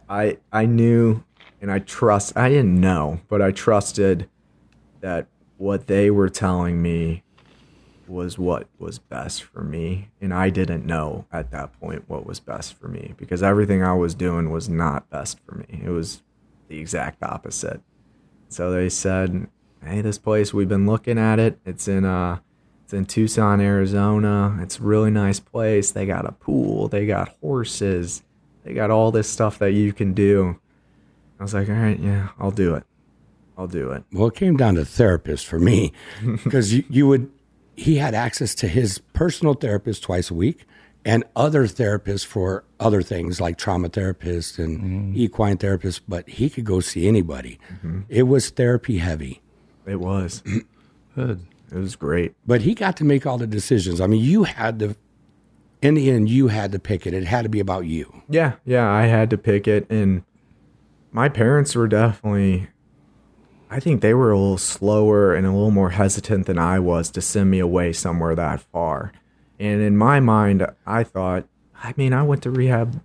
I I knew and I trust. I didn't know, but I trusted that what they were telling me was what was best for me. And I didn't know at that point what was best for me because everything I was doing was not best for me. It was the exact opposite. So they said, "Hey, this place we've been looking at it. It's in uh it's in Tucson, Arizona. It's a really nice place. They got a pool, they got horses, they got all this stuff that you can do." I was like, "All right, yeah, I'll do it. I'll do it." Well, it came down to therapist for me because you, you would, he had access to his personal therapist twice a week and other therapists for other things like trauma therapists and mm-hmm. equine therapists, but he could go see anybody. Mm-hmm. It was therapy heavy, It was. Good. It was great. but he got to make all the decisions. I mean, you had to, in the end, you had to pick it. It had to be about you. Yeah, yeah, I had to pick it and my parents were definitely I think they were a little slower and a little more hesitant than I was to send me away somewhere that far. And in my mind, I thought, I mean, I went to rehab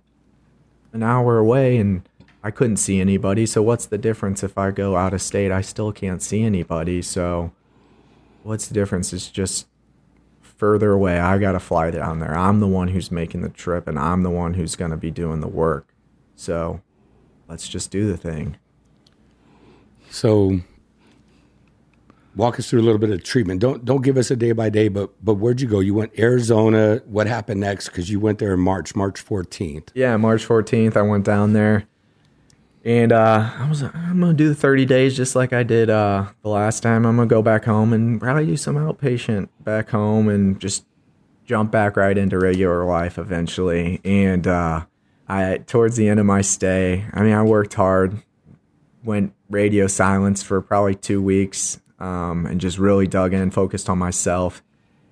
an hour away and I couldn't see anybody. So what's the difference if I go out of state? I still can't see anybody. So what's the difference? It's just further away. I got to fly down there. I'm the one who's making the trip and I'm the one who's going to be doing the work. So let's just do the thing. So, walk us through a little bit of treatment. Don't don't give us a day by day, but but where'd you go? You went Arizona. What happened next? Because you went there in March, March fourteenth. Yeah, March 14th, I went down there. And uh, I was, I'm going to do the 30 days just like I did uh, the last time. I'm to go back home and probably do some outpatient back home and just jump back right into regular life eventually. And uh, I, towards the end of my stay, I mean, I worked hard, went radio silence for probably two weeks, um, and just really dug in, focused on myself.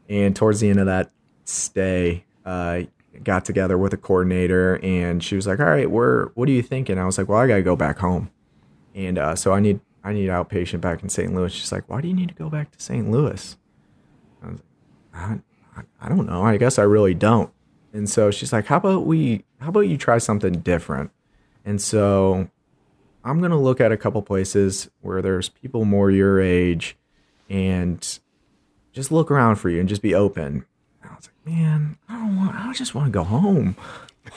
And towards the end of that stay, uh, got together with a coordinator, and she was like, "All right, we're what are you thinking?" I was like, "Well, I gotta go back home," and uh, so I need I need outpatient back in St. Louis. She's like, "Why do you need to go back to St. Louis?" I was like, I, I don't know. I guess I really don't. And so she's like, "How about we? How about you try something different?" And so I'm gonna look at a couple places where there's people more your age, and just look around for you and just be open. I was like, man, I don't want. I just want to go home.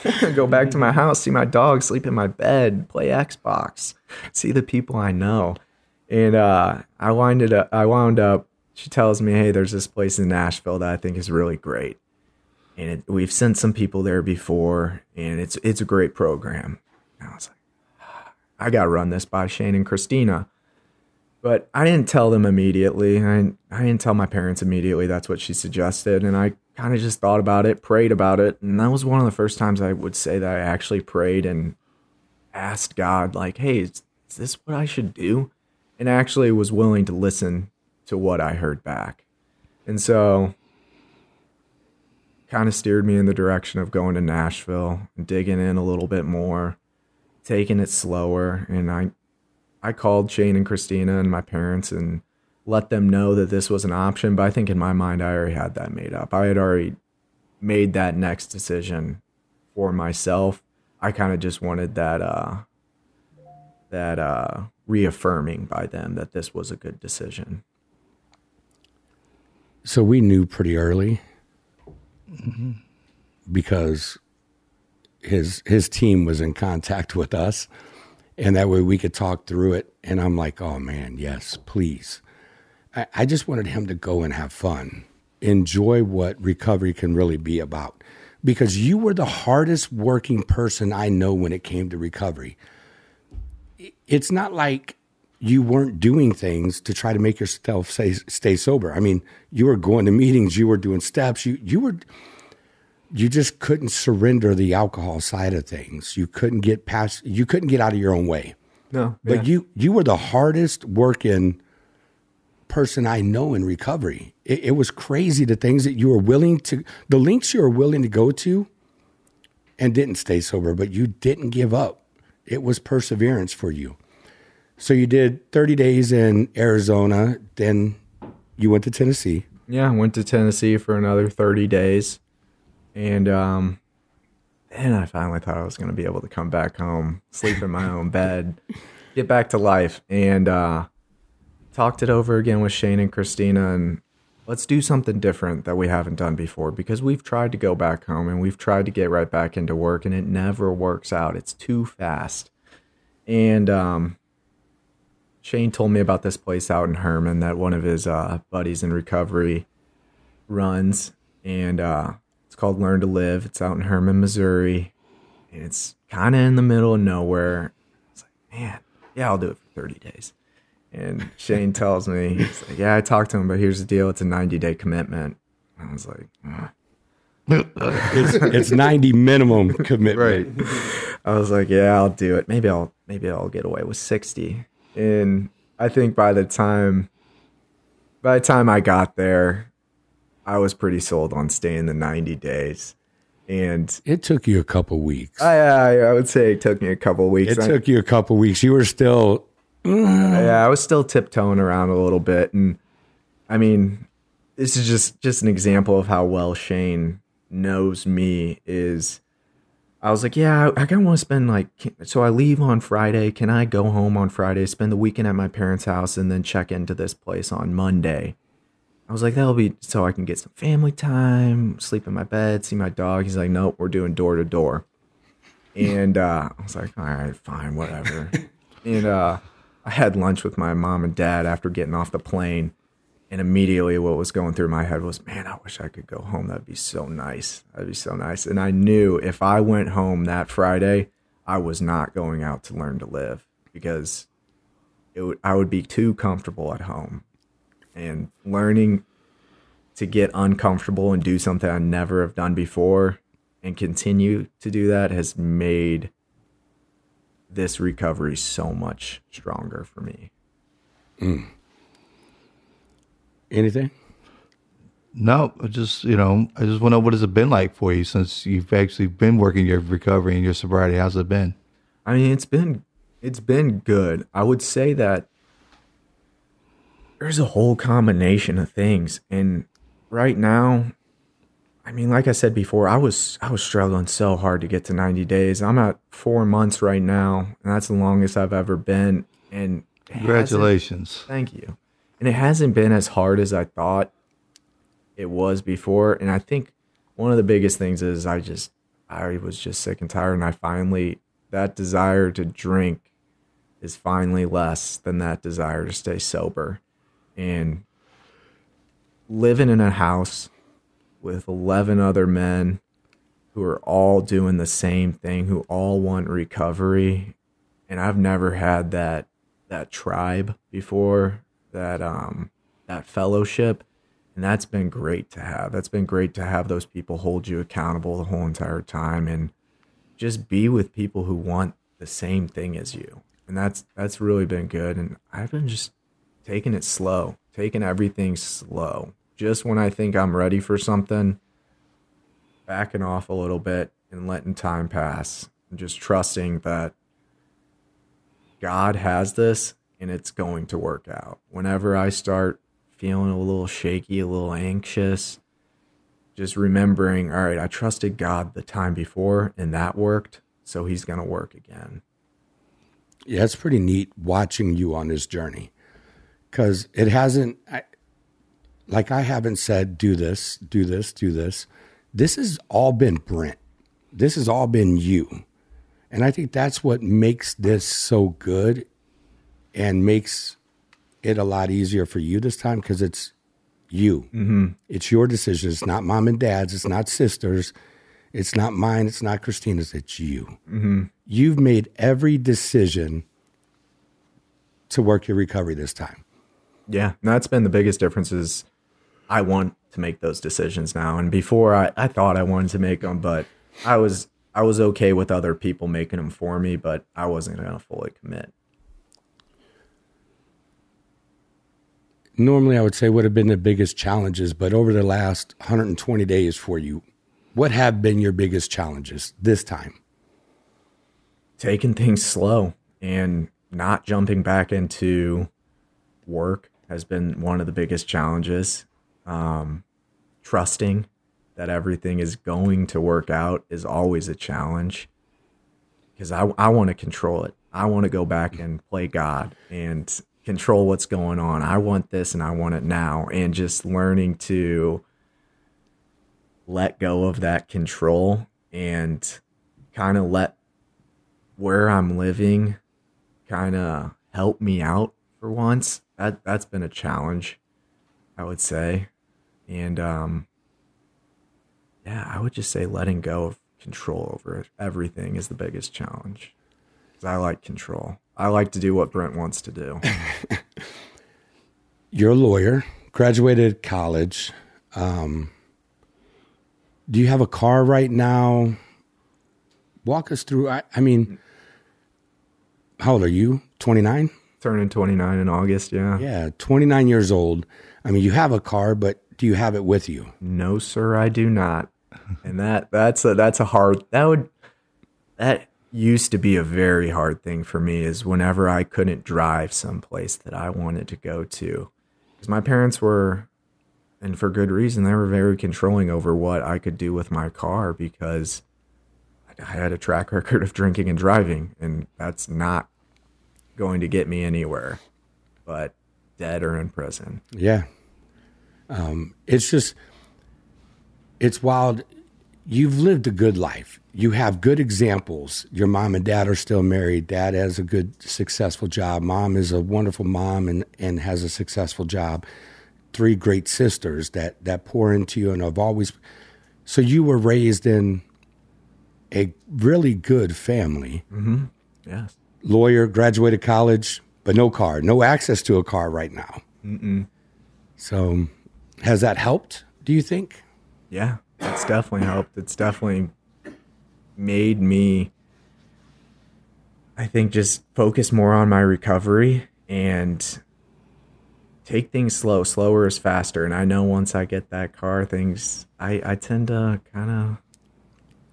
Go back to my house, see my dog, sleep in my bed, play Xbox, see the people I know. And uh, I it up. I wound up. She tells me, hey, there's this place in Nashville that I think is really great, and it, we've sent some people there before, and it's it's a great program. And I was like, I got to run this by Shane and Christina. But I didn't tell them immediately. I, I didn't tell my parents immediately that's what she suggested. And I kind of just thought about it, prayed about it. And that was one of the first times I would say that I actually prayed and asked God, like, hey, is, is this what I should do? And actually was willing to listen to what I heard back. And so kind of steered me in the direction of going to Nashville, digging in a little bit more, taking it slower. And I I called Shane and Christina and my parents and let them know that this was an option. But I think in my mind, I already had that made up. I had already made that next decision for myself. I kind of just wanted that, uh, that, uh, reaffirming by them that this was a good decision. So we knew pretty early because his his team was in contact with us, and that way we could talk through it. And I'm like, oh man, yes, please. I, I just wanted him to go and have fun, enjoy what recovery can really be about. Because you were the hardest working person I know when it came to recovery. It's not like you weren't doing things to try to make yourself stay, stay sober. I mean, you were going to meetings, you were doing steps, you you were you just couldn't surrender the alcohol side of things. You couldn't get past. You couldn't get out of your own way. No, But you you were the hardest working person I know in recovery. It, it was crazy the things that you were willing to, the links you were willing to go to, and didn't stay sober, but you didn't give up. It was perseverance for you. So you did 30 days in Arizona, then you went to Tennessee. yeah, I went to Tennessee for another 30 days. And um, then I finally thought I was going to be able to come back home, sleep in my own bed, get back to life, and uh, talked it over again with Shane and Christina. And let's do something different that we haven't done before because we've tried to go back home and we've tried to get right back into work, and it never works out. It's too fast. And um, Shane told me about this place out in Hermann that one of his uh, buddies in recovery runs, and uh, it's called Learn to Live. It's out in Hermann, Missouri, and it's kind of in the middle of nowhere. It's like, man, yeah, I'll do it for 30 days. And Shane tells me, he's like, yeah, I talked to him, but here's the deal: it's a 90 day commitment. I was like, "Ugh." It's, it's 90 minimum commitment. Right. I was like, yeah, I'll do it. Maybe I'll maybe I'll get away with 60. And I think by the time by the time I got there, I was pretty sold on staying the 90 days. And It took you a couple weeks. I I, I would say it took me a couple weeks. It I- took you a couple weeks. You were still yeah, I was still tiptoeing around a little bit, and I mean, this is just just an example of how well Shane knows me. Is I was like, yeah, I, I kind of want to spend like, so I leave on Friday. Can I go home on Friday, spend the weekend at my parents' house, and then check into this place on Monday? I was like, that'll be so I can get some family time, sleep in my bed, see my dog. He's like, nope, we're doing door to door. And uh, I was like, all right, fine, whatever. and uh, I had lunch with my mom and dad after getting off the plane. And immediately what was going through my head was, man, I wish I could go home. That'd be so nice. That'd be so nice. And I knew if I went home that Friday, I was not going out to learn to live because it would, I would be too comfortable at home. And learning to get uncomfortable and do something I never have done before and continue to do that has made this recovery so much stronger for me. Hmm. anything. No, I just you know, I just want to know what has it been like for you since you've actually been working your recovery and your sobriety. How's it been? I mean, it's been it's been good. I would say that there's a whole combination of things and right now I mean, like I said before, I was I was struggling so hard to get to 90 days. I'm at 4 months right now, and that's the longest I've ever been and Congratulations. Thank you. And it hasn't been as hard as I thought it was before. And I think one of the biggest things is I just, I was just sick and tired. And I finally, that desire to drink is finally less than that desire to stay sober. And living in a house with 11 other men who are all doing the same thing, who all want recovery. And I've never had that that tribe before that um that fellowship. And that's been great to have. That's been great to have those people hold you accountable the whole entire time and just be with people who want the same thing as you. And that's that's really been good. And i've been just taking it slow taking everything slow just when i think i'm ready for something backing off a little bit and letting time pass and just trusting that God has this and it's going to work out. Whenever I start feeling a little shaky, a little anxious, just remembering, all right, I trusted God the time before and that worked, so he's going to work again. Yeah, it's pretty neat watching you on this journey because it hasn't, I, like, I haven't said, do this, do this, do this. This has all been Brent. This has all been you. And I think that's what makes this so good and makes it a lot easier for you this time because it's you. Mm-hmm. It's your decision. It's not mom and dad's. It's not sisters. It's not mine. It's not Christina's. It's you. Mm-hmm. You've made every decision to work your recovery this time. Yeah, that's been the biggest difference is I want to make those decisions now. And before I, I thought I wanted to make them, but I was I was okay with other people making them for me, but I wasn't going to fully commit. Normally, I would say would have been the biggest challenges, but over the last 120 days for you, what have been your biggest challenges this time? Taking things slow and not jumping back into work has been one of the biggest challenges. Um, trusting that everything is going to work out is always a challenge because I, I want to control it. I want to go back and play God and control what's going on. I want this and I want it now. And just learning to let go of that control and kind of let where I'm living kind of help me out for once. That that's been a challenge, I would say. And um yeah, I would just say letting go of control over everything is the biggest challenge. Cuz I like control. I like to do what Brent wants to do. You're a lawyer, graduated college. Um, do you have a car right now? Walk us through. I, I mean, how old are you? 29? Turning 29 in August, yeah. Yeah, 29 years old. I mean, you have a car, but do you have it with you? No, sir, I do not. And that that's a that's a hard that would that used to be a very hard thing for me is whenever I couldn't drive someplace that I wanted to go to. Because my parents were and for good reason, they were very controlling over what I could do with my car because I had a track record of drinking and driving, and that's not going to get me anywhere but dead or in prison. Yeah. Um, it's just, it's wild. You've lived a good life. You have good examples. Your mom and dad are still married. Dad has a good, successful job. Mom is a wonderful mom and, and has a successful job. Three great sisters that, that pour into you and have always. So you were raised in a really good family. Mm-hmm. Yes. Lawyer, graduated college, but no car, no access to a car right now. Mm-mm. So, has that helped? Do you think? Yeah, it's definitely helped. It's definitely made me, I think, just focus more on my recovery and take things slow. Slower is faster. And I know once I get that car, things, I, I tend to kind of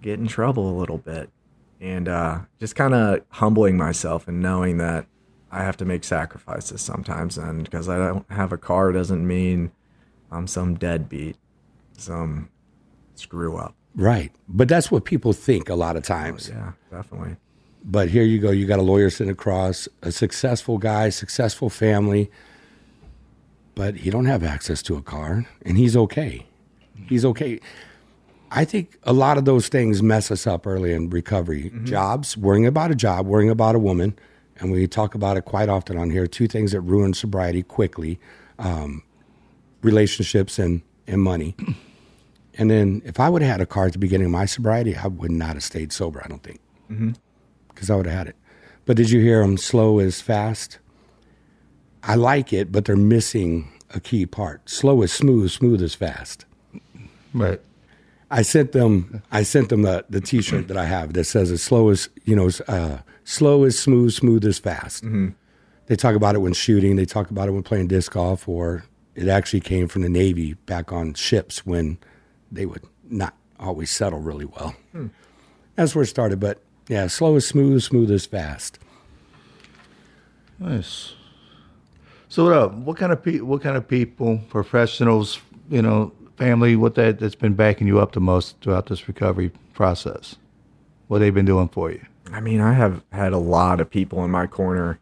get in trouble a little bit. And uh, just kind of humbling myself and knowing that I have to make sacrifices sometimes. And because I don't have a car doesn't mean I'm some deadbeat, some screw up. Right. But that's what people think a lot of times. Yeah, definitely. But here you go. You got a lawyer sitting across, a successful guy, successful family, but he don't have access to a car, and he's okay. He's okay. I think a lot of those things mess us up early in recovery. Jobs, worrying about a job, worrying about a woman, and we talk about it quite often on here. Two things that ruin sobriety quickly: um, relationships and and money. And then, if I would have had a car at the beginning of my sobriety, I would not have stayed sober. I don't think, because I would have had it. But did you hear them? Slow is fast. I like it, but they're missing a key part. Slow is smooth. Smooth is fast. Right. I sent them. I sent them the, the T-shirt that I have that says "as slow as you know, uh, slow is smooth, smooth is fast." They talk about it when shooting. They talk about it when playing disc golf, or it actually came from the Navy back on ships when they would not always settle really well. Hmm. That's where it started. But yeah, slow is smooth, smooth is fast. Nice. So what up? What kind of pe- what kind of people, professionals, you know, family, what that that's been backing you up the most throughout this recovery process? What they've been doing for you? I mean, I have had a lot of people in my corner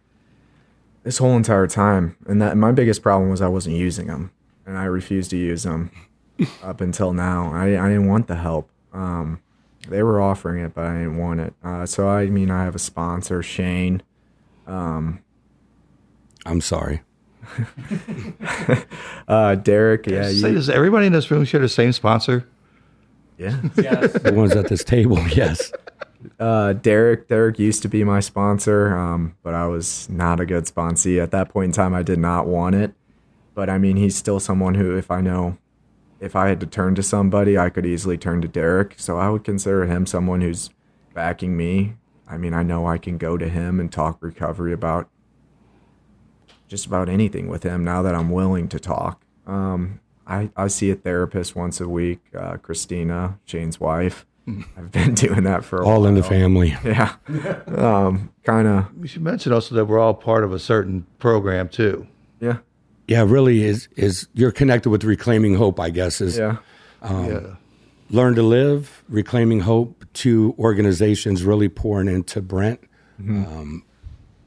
this whole entire time, and that my biggest problem was I wasn't using them, and I refused to use them up until now. I I didn't want the help. Um, they were offering it, but I didn't want it. Uh, so I mean, I have a sponsor, Shane. I'm sorry. Uh, Derek, yeah, you, does everybody in this room share the same sponsor? yeah. Yes. The ones at this table, yes. Uh, Derek, Derek used to be my sponsor, um, but I was not a good sponsee at that point in time. I did not want it, but I mean, he's still someone who, if I know, if I had to turn to somebody, I could easily turn to Derek. So I would consider him someone who's backing me. I mean, I know I can go to him and talk recovery about just about anything with him now that I'm willing to talk. Um, I, I see a therapist once a week, uh, Christina, Shane's wife. I've been doing that for a All while. in the family. Yeah. um, kind of. We should mention also that we're all part of a certain program too. Yeah. Yeah, really is is you're connected with reclaiming hope. I guess is Yeah. yeah. learn to live, reclaiming hope. Two organizations really pouring into Brent. Um,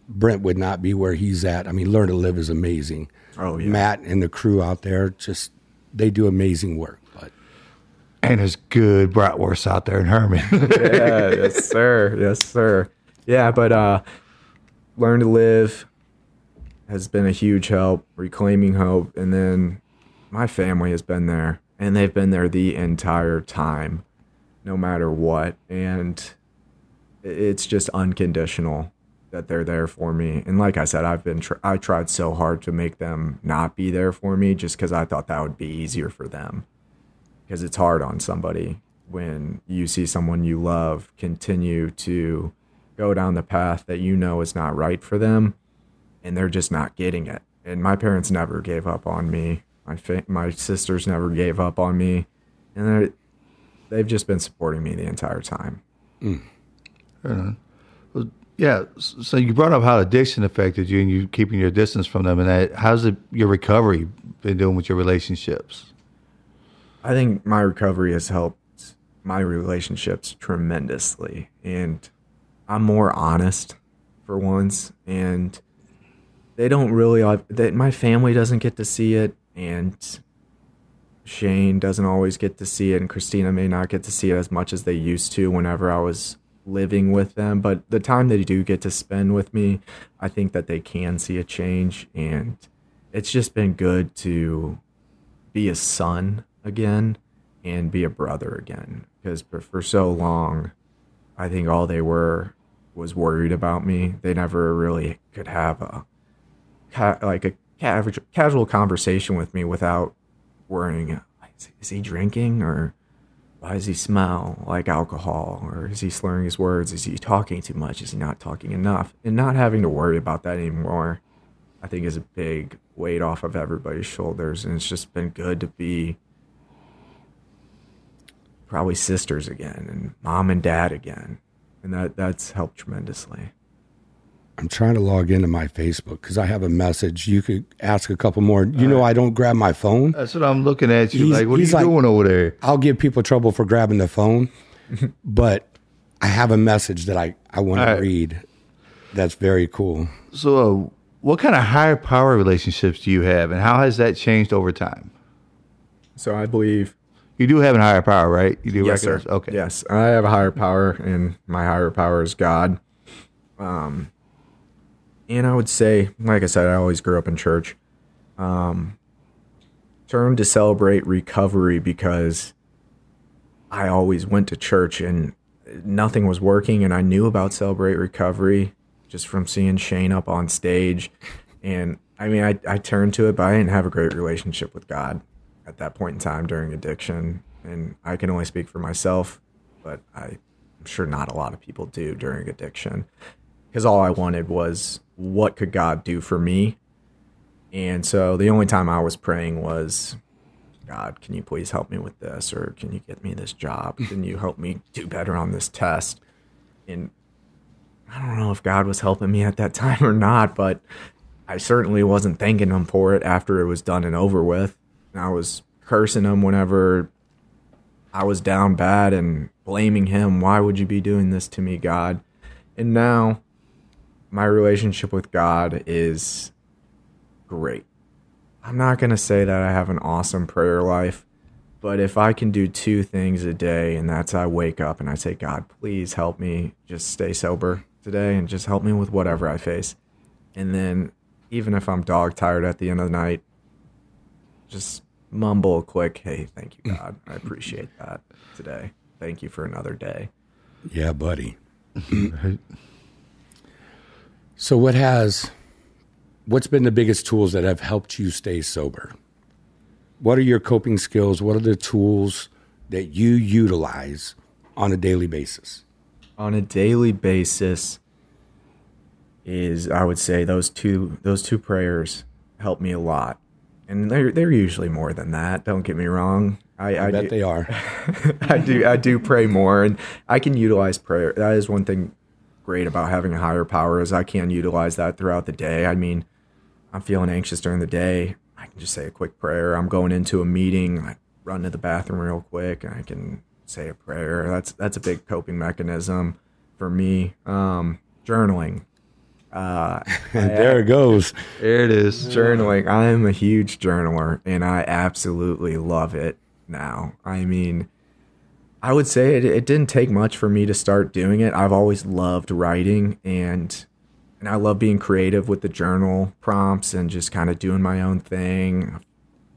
Brent would not be where he's at. I mean, learn to live is amazing. Oh, yeah. Matt and the crew out there just they do amazing work. And there's good bratwurst out there in Hermann. yeah, yes, sir. Yes, sir. Yeah, but uh, learn to live has been a huge help. Reclaiming hope, and then my family has been there, and they've been there the entire time, no matter what, and it's just unconditional that they're there for me. And like I said, I've been tr- I tried so hard to make them not be there for me, just because I thought that would be easier for them because it's hard on somebody when you see someone you love continue to go down the path that you know is not right for them and they're just not getting it. And my parents never gave up on me. My fa- my sisters never gave up on me. And they've just been supporting me the entire time. Mm. yeah. So you brought up how addiction affected you and you keeping your distance from them and that how's your recovery been doing with your relationships? I think my recovery has helped my relationships tremendously. And I'm more honest for once. And they don't really, that my family doesn't get to see it. And Shane doesn't always get to see it. And Christina may not get to see it as much as they used to whenever I was living with them. But the time they do get to spend with me, I think that they can see a change. And it's just been good to be a son again and be a brother again. Because for, so long i think all they were was worried about me. They never really could have a like a casual conversation with me without worrying is he drinking? Or why does he smell like alcohol? Or is he slurring his words? Is he talking too much? Is he not talking enough? And not having to worry about that anymore I think is a big weight off of everybody's shoulders, and it's just been good to be probably sisters again and mom and dad again, and that that's helped tremendously. I'm trying to log into my Facebook because I have a message. You could ask a couple more. You know, I don't grab my phone. That's what I'm looking at you He's- like. What are you like- doing over there? I'll give people trouble for grabbing the phone, but I have a message that I, I want All to read. That's very cool. So, uh, what kind of higher power relationships do you have, and how has that changed over time? So I believe You do have a higher power, right? You do yes, sir. Okay. Yes, I have a higher power, and my higher power is God. Um, and I would say, like I said, I always grew up in church. Um, turned to celebrate recovery because I always went to church and nothing was working, and I knew about celebrate recovery just from seeing Shane up on stage. And I mean, I, I turned to it, but I didn't have a great relationship with God at that point in time during addiction. And I can only speak for myself, but I'm sure not a lot of people do during addiction. Because all I wanted was, what could God do for me? And so the only time I was praying was, God, can you please help me with this? Or can you get me this job? Can you help me do better on this test? And I don't know if God was helping me at that time or not, but I certainly wasn't thanking him for it after it was done and over with. And I was cursing him whenever I was down bad and blaming him. Why would you be doing this to me, God? And now my relationship with God is great. I'm not going to say that I have an awesome prayer life, but if I can do two things a day, and that's I wake up and I say, God, please help me just stay sober today and just help me with whatever I face. And then, even if I'm dog tired at the end of the night, just mumble a quick, hey, thank you, God. I appreciate that today. Thank you for another day. Yeah, buddy. so, what has, what's been the biggest tools that have helped you stay sober? what are your coping skills? What are the tools that you utilize on a daily basis? On a daily basis is I would say those two those two prayers help me a lot. And they're they're usually more than that, don't get me wrong. I, I, I bet do, they are. I do I do pray more and I can utilize prayer. That is one thing great about having a higher power is I can utilize that throughout the day. I mean, I'm feeling anxious during the day. I can just say a quick prayer. I'm going into a meeting, I run to the bathroom real quick and I can say a prayer. That's that's a big coping mechanism for me. Um, journaling. Uh, there it goes. There it is. journaling. I am a huge journaler and I absolutely love it now. I mean, I would say it, it didn't take much for me to start doing it. I've always loved writing and and I love being creative with the journal prompts and just kind of doing my own thing.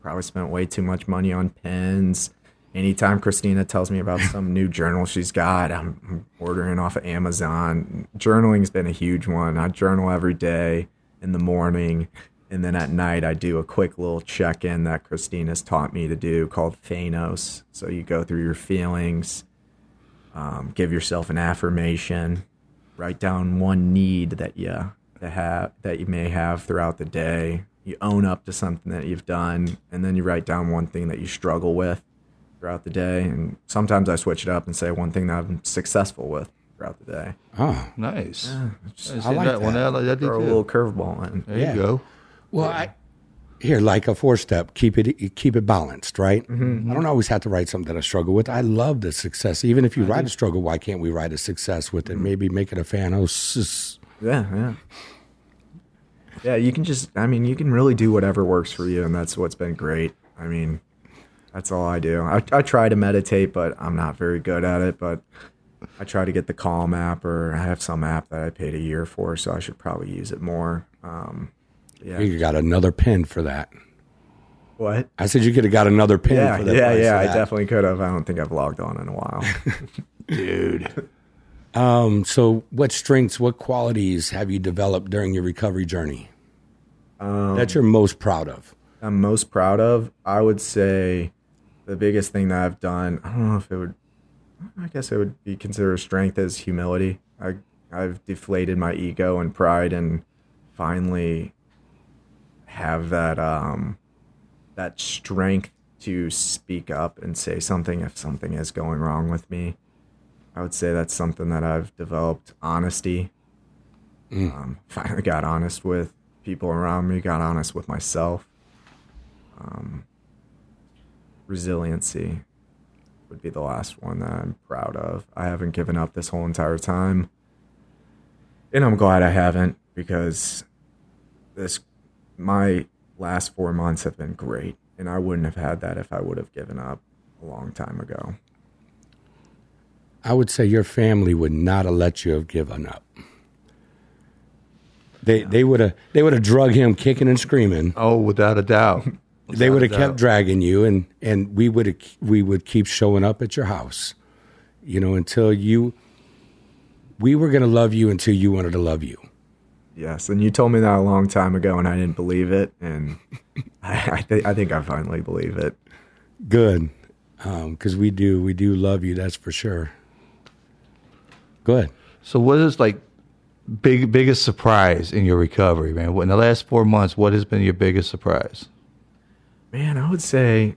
Probably spent way too much money on pens. Anytime Christina tells me about some new journal she's got, I'm, ordering off of Amazon. Journaling's been a huge one. I journal every day in the morning, and then at night I do a quick little check-in that Christina's taught me to do called FANOS. So you go through your feelings, um, give yourself an affirmation, write down one need that you that have that you may have throughout the day. You own up to something that you've done, and then you write down one thing that you struggle with throughout the day. And sometimes I switch it up and say one thing that I'm successful with throughout the day. Oh, Nice. Just I, I like that, one. I like that throw a little curveball in. There Yeah. you go. well, I here like a four step. Keep it keep it balanced, right? Mm-hmm. I don't always have to write something that I struggle with. I love the success. Even if you write a struggle, why can't we write a success with it? Mm-hmm. Maybe make it a fan. Oh, s- Yeah, yeah. Yeah, you can just, I mean, you can really do whatever works for you, and that's what's been great. I mean, that's all I do. I, I try to meditate, but I'm not very good at it. But I try to get the Calm app, or I have some app that I paid a year for, so I should probably use it more. Um, yeah. you got another pin for that. What? I said you could have got another pin Yeah, for the yeah, yeah. I definitely could have. I don't think I've logged on in a while. Dude. Um, so, what strengths, what qualities have you developed during your recovery journey that you're most proud of? I'm most proud of, I would say the biggest thing that I've done, I don't know if it would I guess it would be considered strength is humility. I I've deflated my ego and pride and finally have that um that strength to speak up and say something if something is going wrong with me. I would say that's something that I've developed honesty. Um, finally got honest with people around me, got honest with myself. Um, resiliency would be the last one that I'm proud of. I haven't given up this whole entire time. And I'm glad I haven't because this my last 4 months have been great and I wouldn't have had that if I would have given up a long time ago. I would say your family would not have let you have given up. They they would have they would have drug him kicking and screaming. Oh, without a doubt. They would have kept dragging you, and and we would we would keep showing up at your house, you know, until you. We were going to love you until you wanted to love you. Yes, and you told me that a long time ago and I didn't believe it and I I, th- I think I finally believe it. Good, um, because we do we do love you. That's for sure. Good. So, what is like big biggest surprise in your recovery, man? What, in the last four months, what has been your biggest surprise? Man, I would say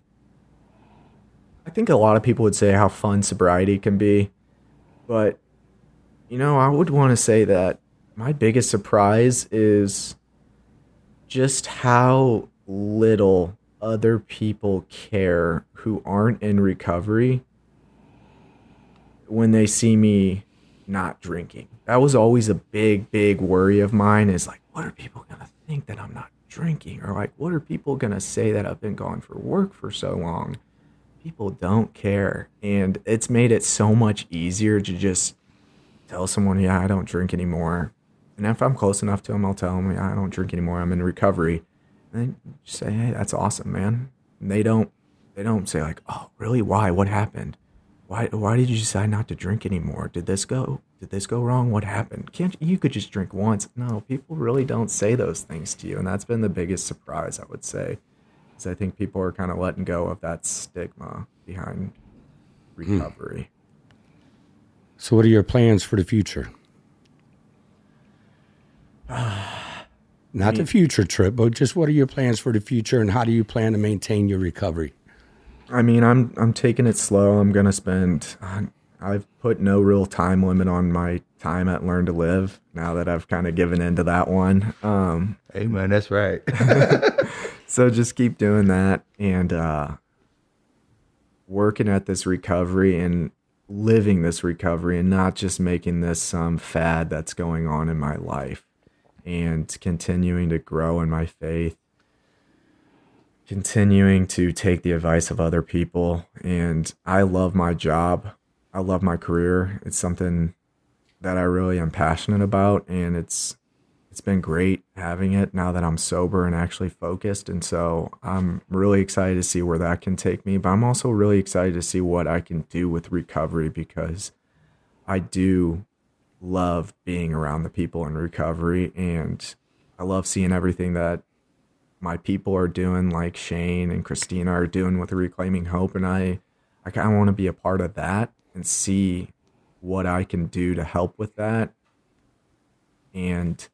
I think a lot of people would say how fun sobriety can be. But you know, I would want to say that my biggest surprise is just how little other people care who aren't in recovery when they see me not drinking. That was always a big, big worry of mine is like, what are people going to think that I'm not drinking? Or like, what are people going to say that I've been gone for work for so long? People don't care. And it's made it so much easier to just tell someone, yeah, I don't drink anymore. And if I'm close enough to them, I'll tell them, yeah, I don't drink anymore. I'm in recovery. And just say, hey, that's awesome, man. And they don't, they don't say like, oh, really? Why? What happened? Why, why did you decide not to drink anymore? Did this go, did this go wrong? What happened? Can't you could just drink once? No, people really don't say those things to you. And that's been the biggest surprise, I would say. because I think people are kind of letting go of that stigma behind hmm. recovery. So, what are your plans for the future? Not the hmm. future trip, but just what are your plans for the future, and how do you plan to maintain your recovery? I mean, I'm I'm taking it slow. I'm gonna spend. I've put no real time limit on my time at Learn to Live. Now that I've kind of given into that one. Um, hey man, that's right. so just keep doing that and uh, working at this recovery and living this recovery and not just making this some fad that's going on in my life and continuing to grow in my faith continuing to take the advice of other people and I love my job. I love my career. It's something that I really am passionate about and it's it's been great having it now that I'm sober and actually focused and so I'm really excited to see where that can take me, but I'm also really excited to see what I can do with recovery because I do love being around the people in recovery and I love seeing everything that my people are doing like Shane and Christina are doing with reclaiming hope and I I kind of want to be a part of that and see what I can do to help with that. And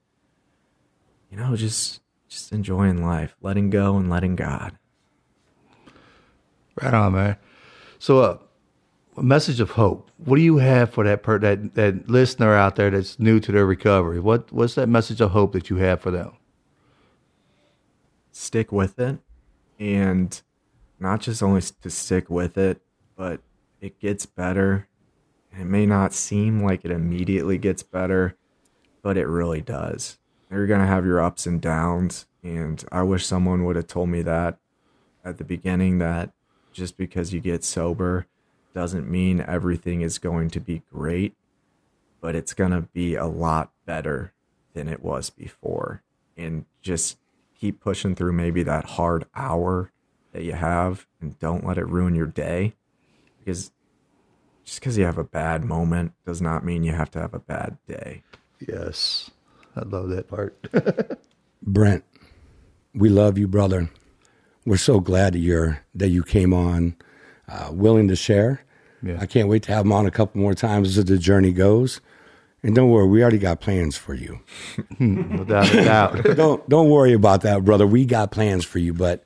you know just just enjoying life letting go and letting God. Right on man. So uh a message of hope. What do you have for that per that that listener out there that's new to their recovery? What what's that message of hope that you have for them stick with it and not just only to stick with it, but it gets better. It may not seem like it immediately gets better, but it really does. You're going to have your ups and downs. And I wish someone would have told me that at the beginning that just because you get sober doesn't mean everything is going to be great, but it's going to be a lot better than it was before. And just keep pushing through maybe that hard hour that you have and don't let it ruin your day because just because you have a bad moment does not mean you have to have a bad day. Yes. I love that part. Brent, we love you, brother. We're so glad that you're that you came on, uh, willing to share. Yeah. I can't wait to have him on a couple more times as the journey goes. And don't worry, we already got plans for you. Without a doubt. don't don't worry about that, brother. We got plans for you. But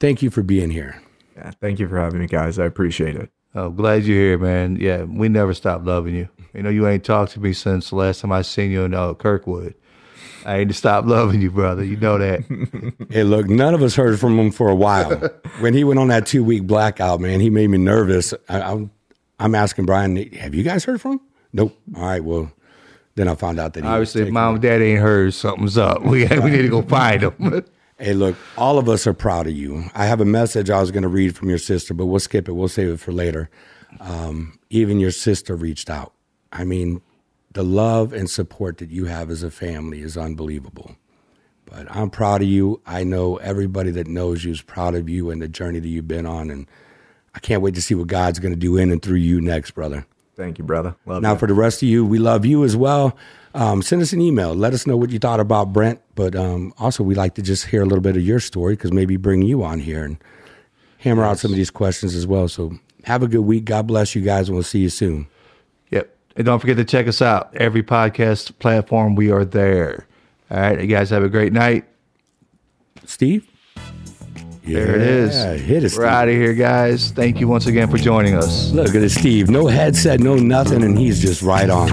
thank you for being here. Yeah, thank you for having me, guys. I appreciate it. Oh, glad you're here, man. Yeah, we never stop loving you. You know, you ain't talked to me since the last time I seen you in uh, Kirkwood. I ain't to stop loving you, brother. You know that. hey, look, none of us heard from him for a while. when he went on that two week blackout, man, he made me nervous. I, I'm, I'm asking Brian, have you guys heard from him? Nope. All right. Well, then I found out that he obviously mom and dad ain't heard something's up. We we need to go find him. hey, look, all of us are proud of you. I have a message I was going to read from your sister, but we'll skip it. We'll save it for later. Um, even your sister reached out. I mean, the love and support that you have as a family is unbelievable. But I'm proud of you. I know everybody that knows you is proud of you and the journey that you've been on, and I can't wait to see what God's going to do in and through you next, brother. Thank you, brother. Love now, you. for the rest of you, we love you as well. Um, send us an email. Let us know what you thought about Brent. But um, also, we like to just hear a little bit of your story because maybe bring you on here and hammer yes. out some of these questions as well. So have a good week. God bless you guys, and we'll see you soon. Yep. And don't forget to check us out. Every podcast platform, we are there. All right. You guys have a great night. Steve? There it is. Hit it. We're out of here, guys. Thank you once again for joining us. Look at it, Steve. No headset, no nothing, and he's just right on.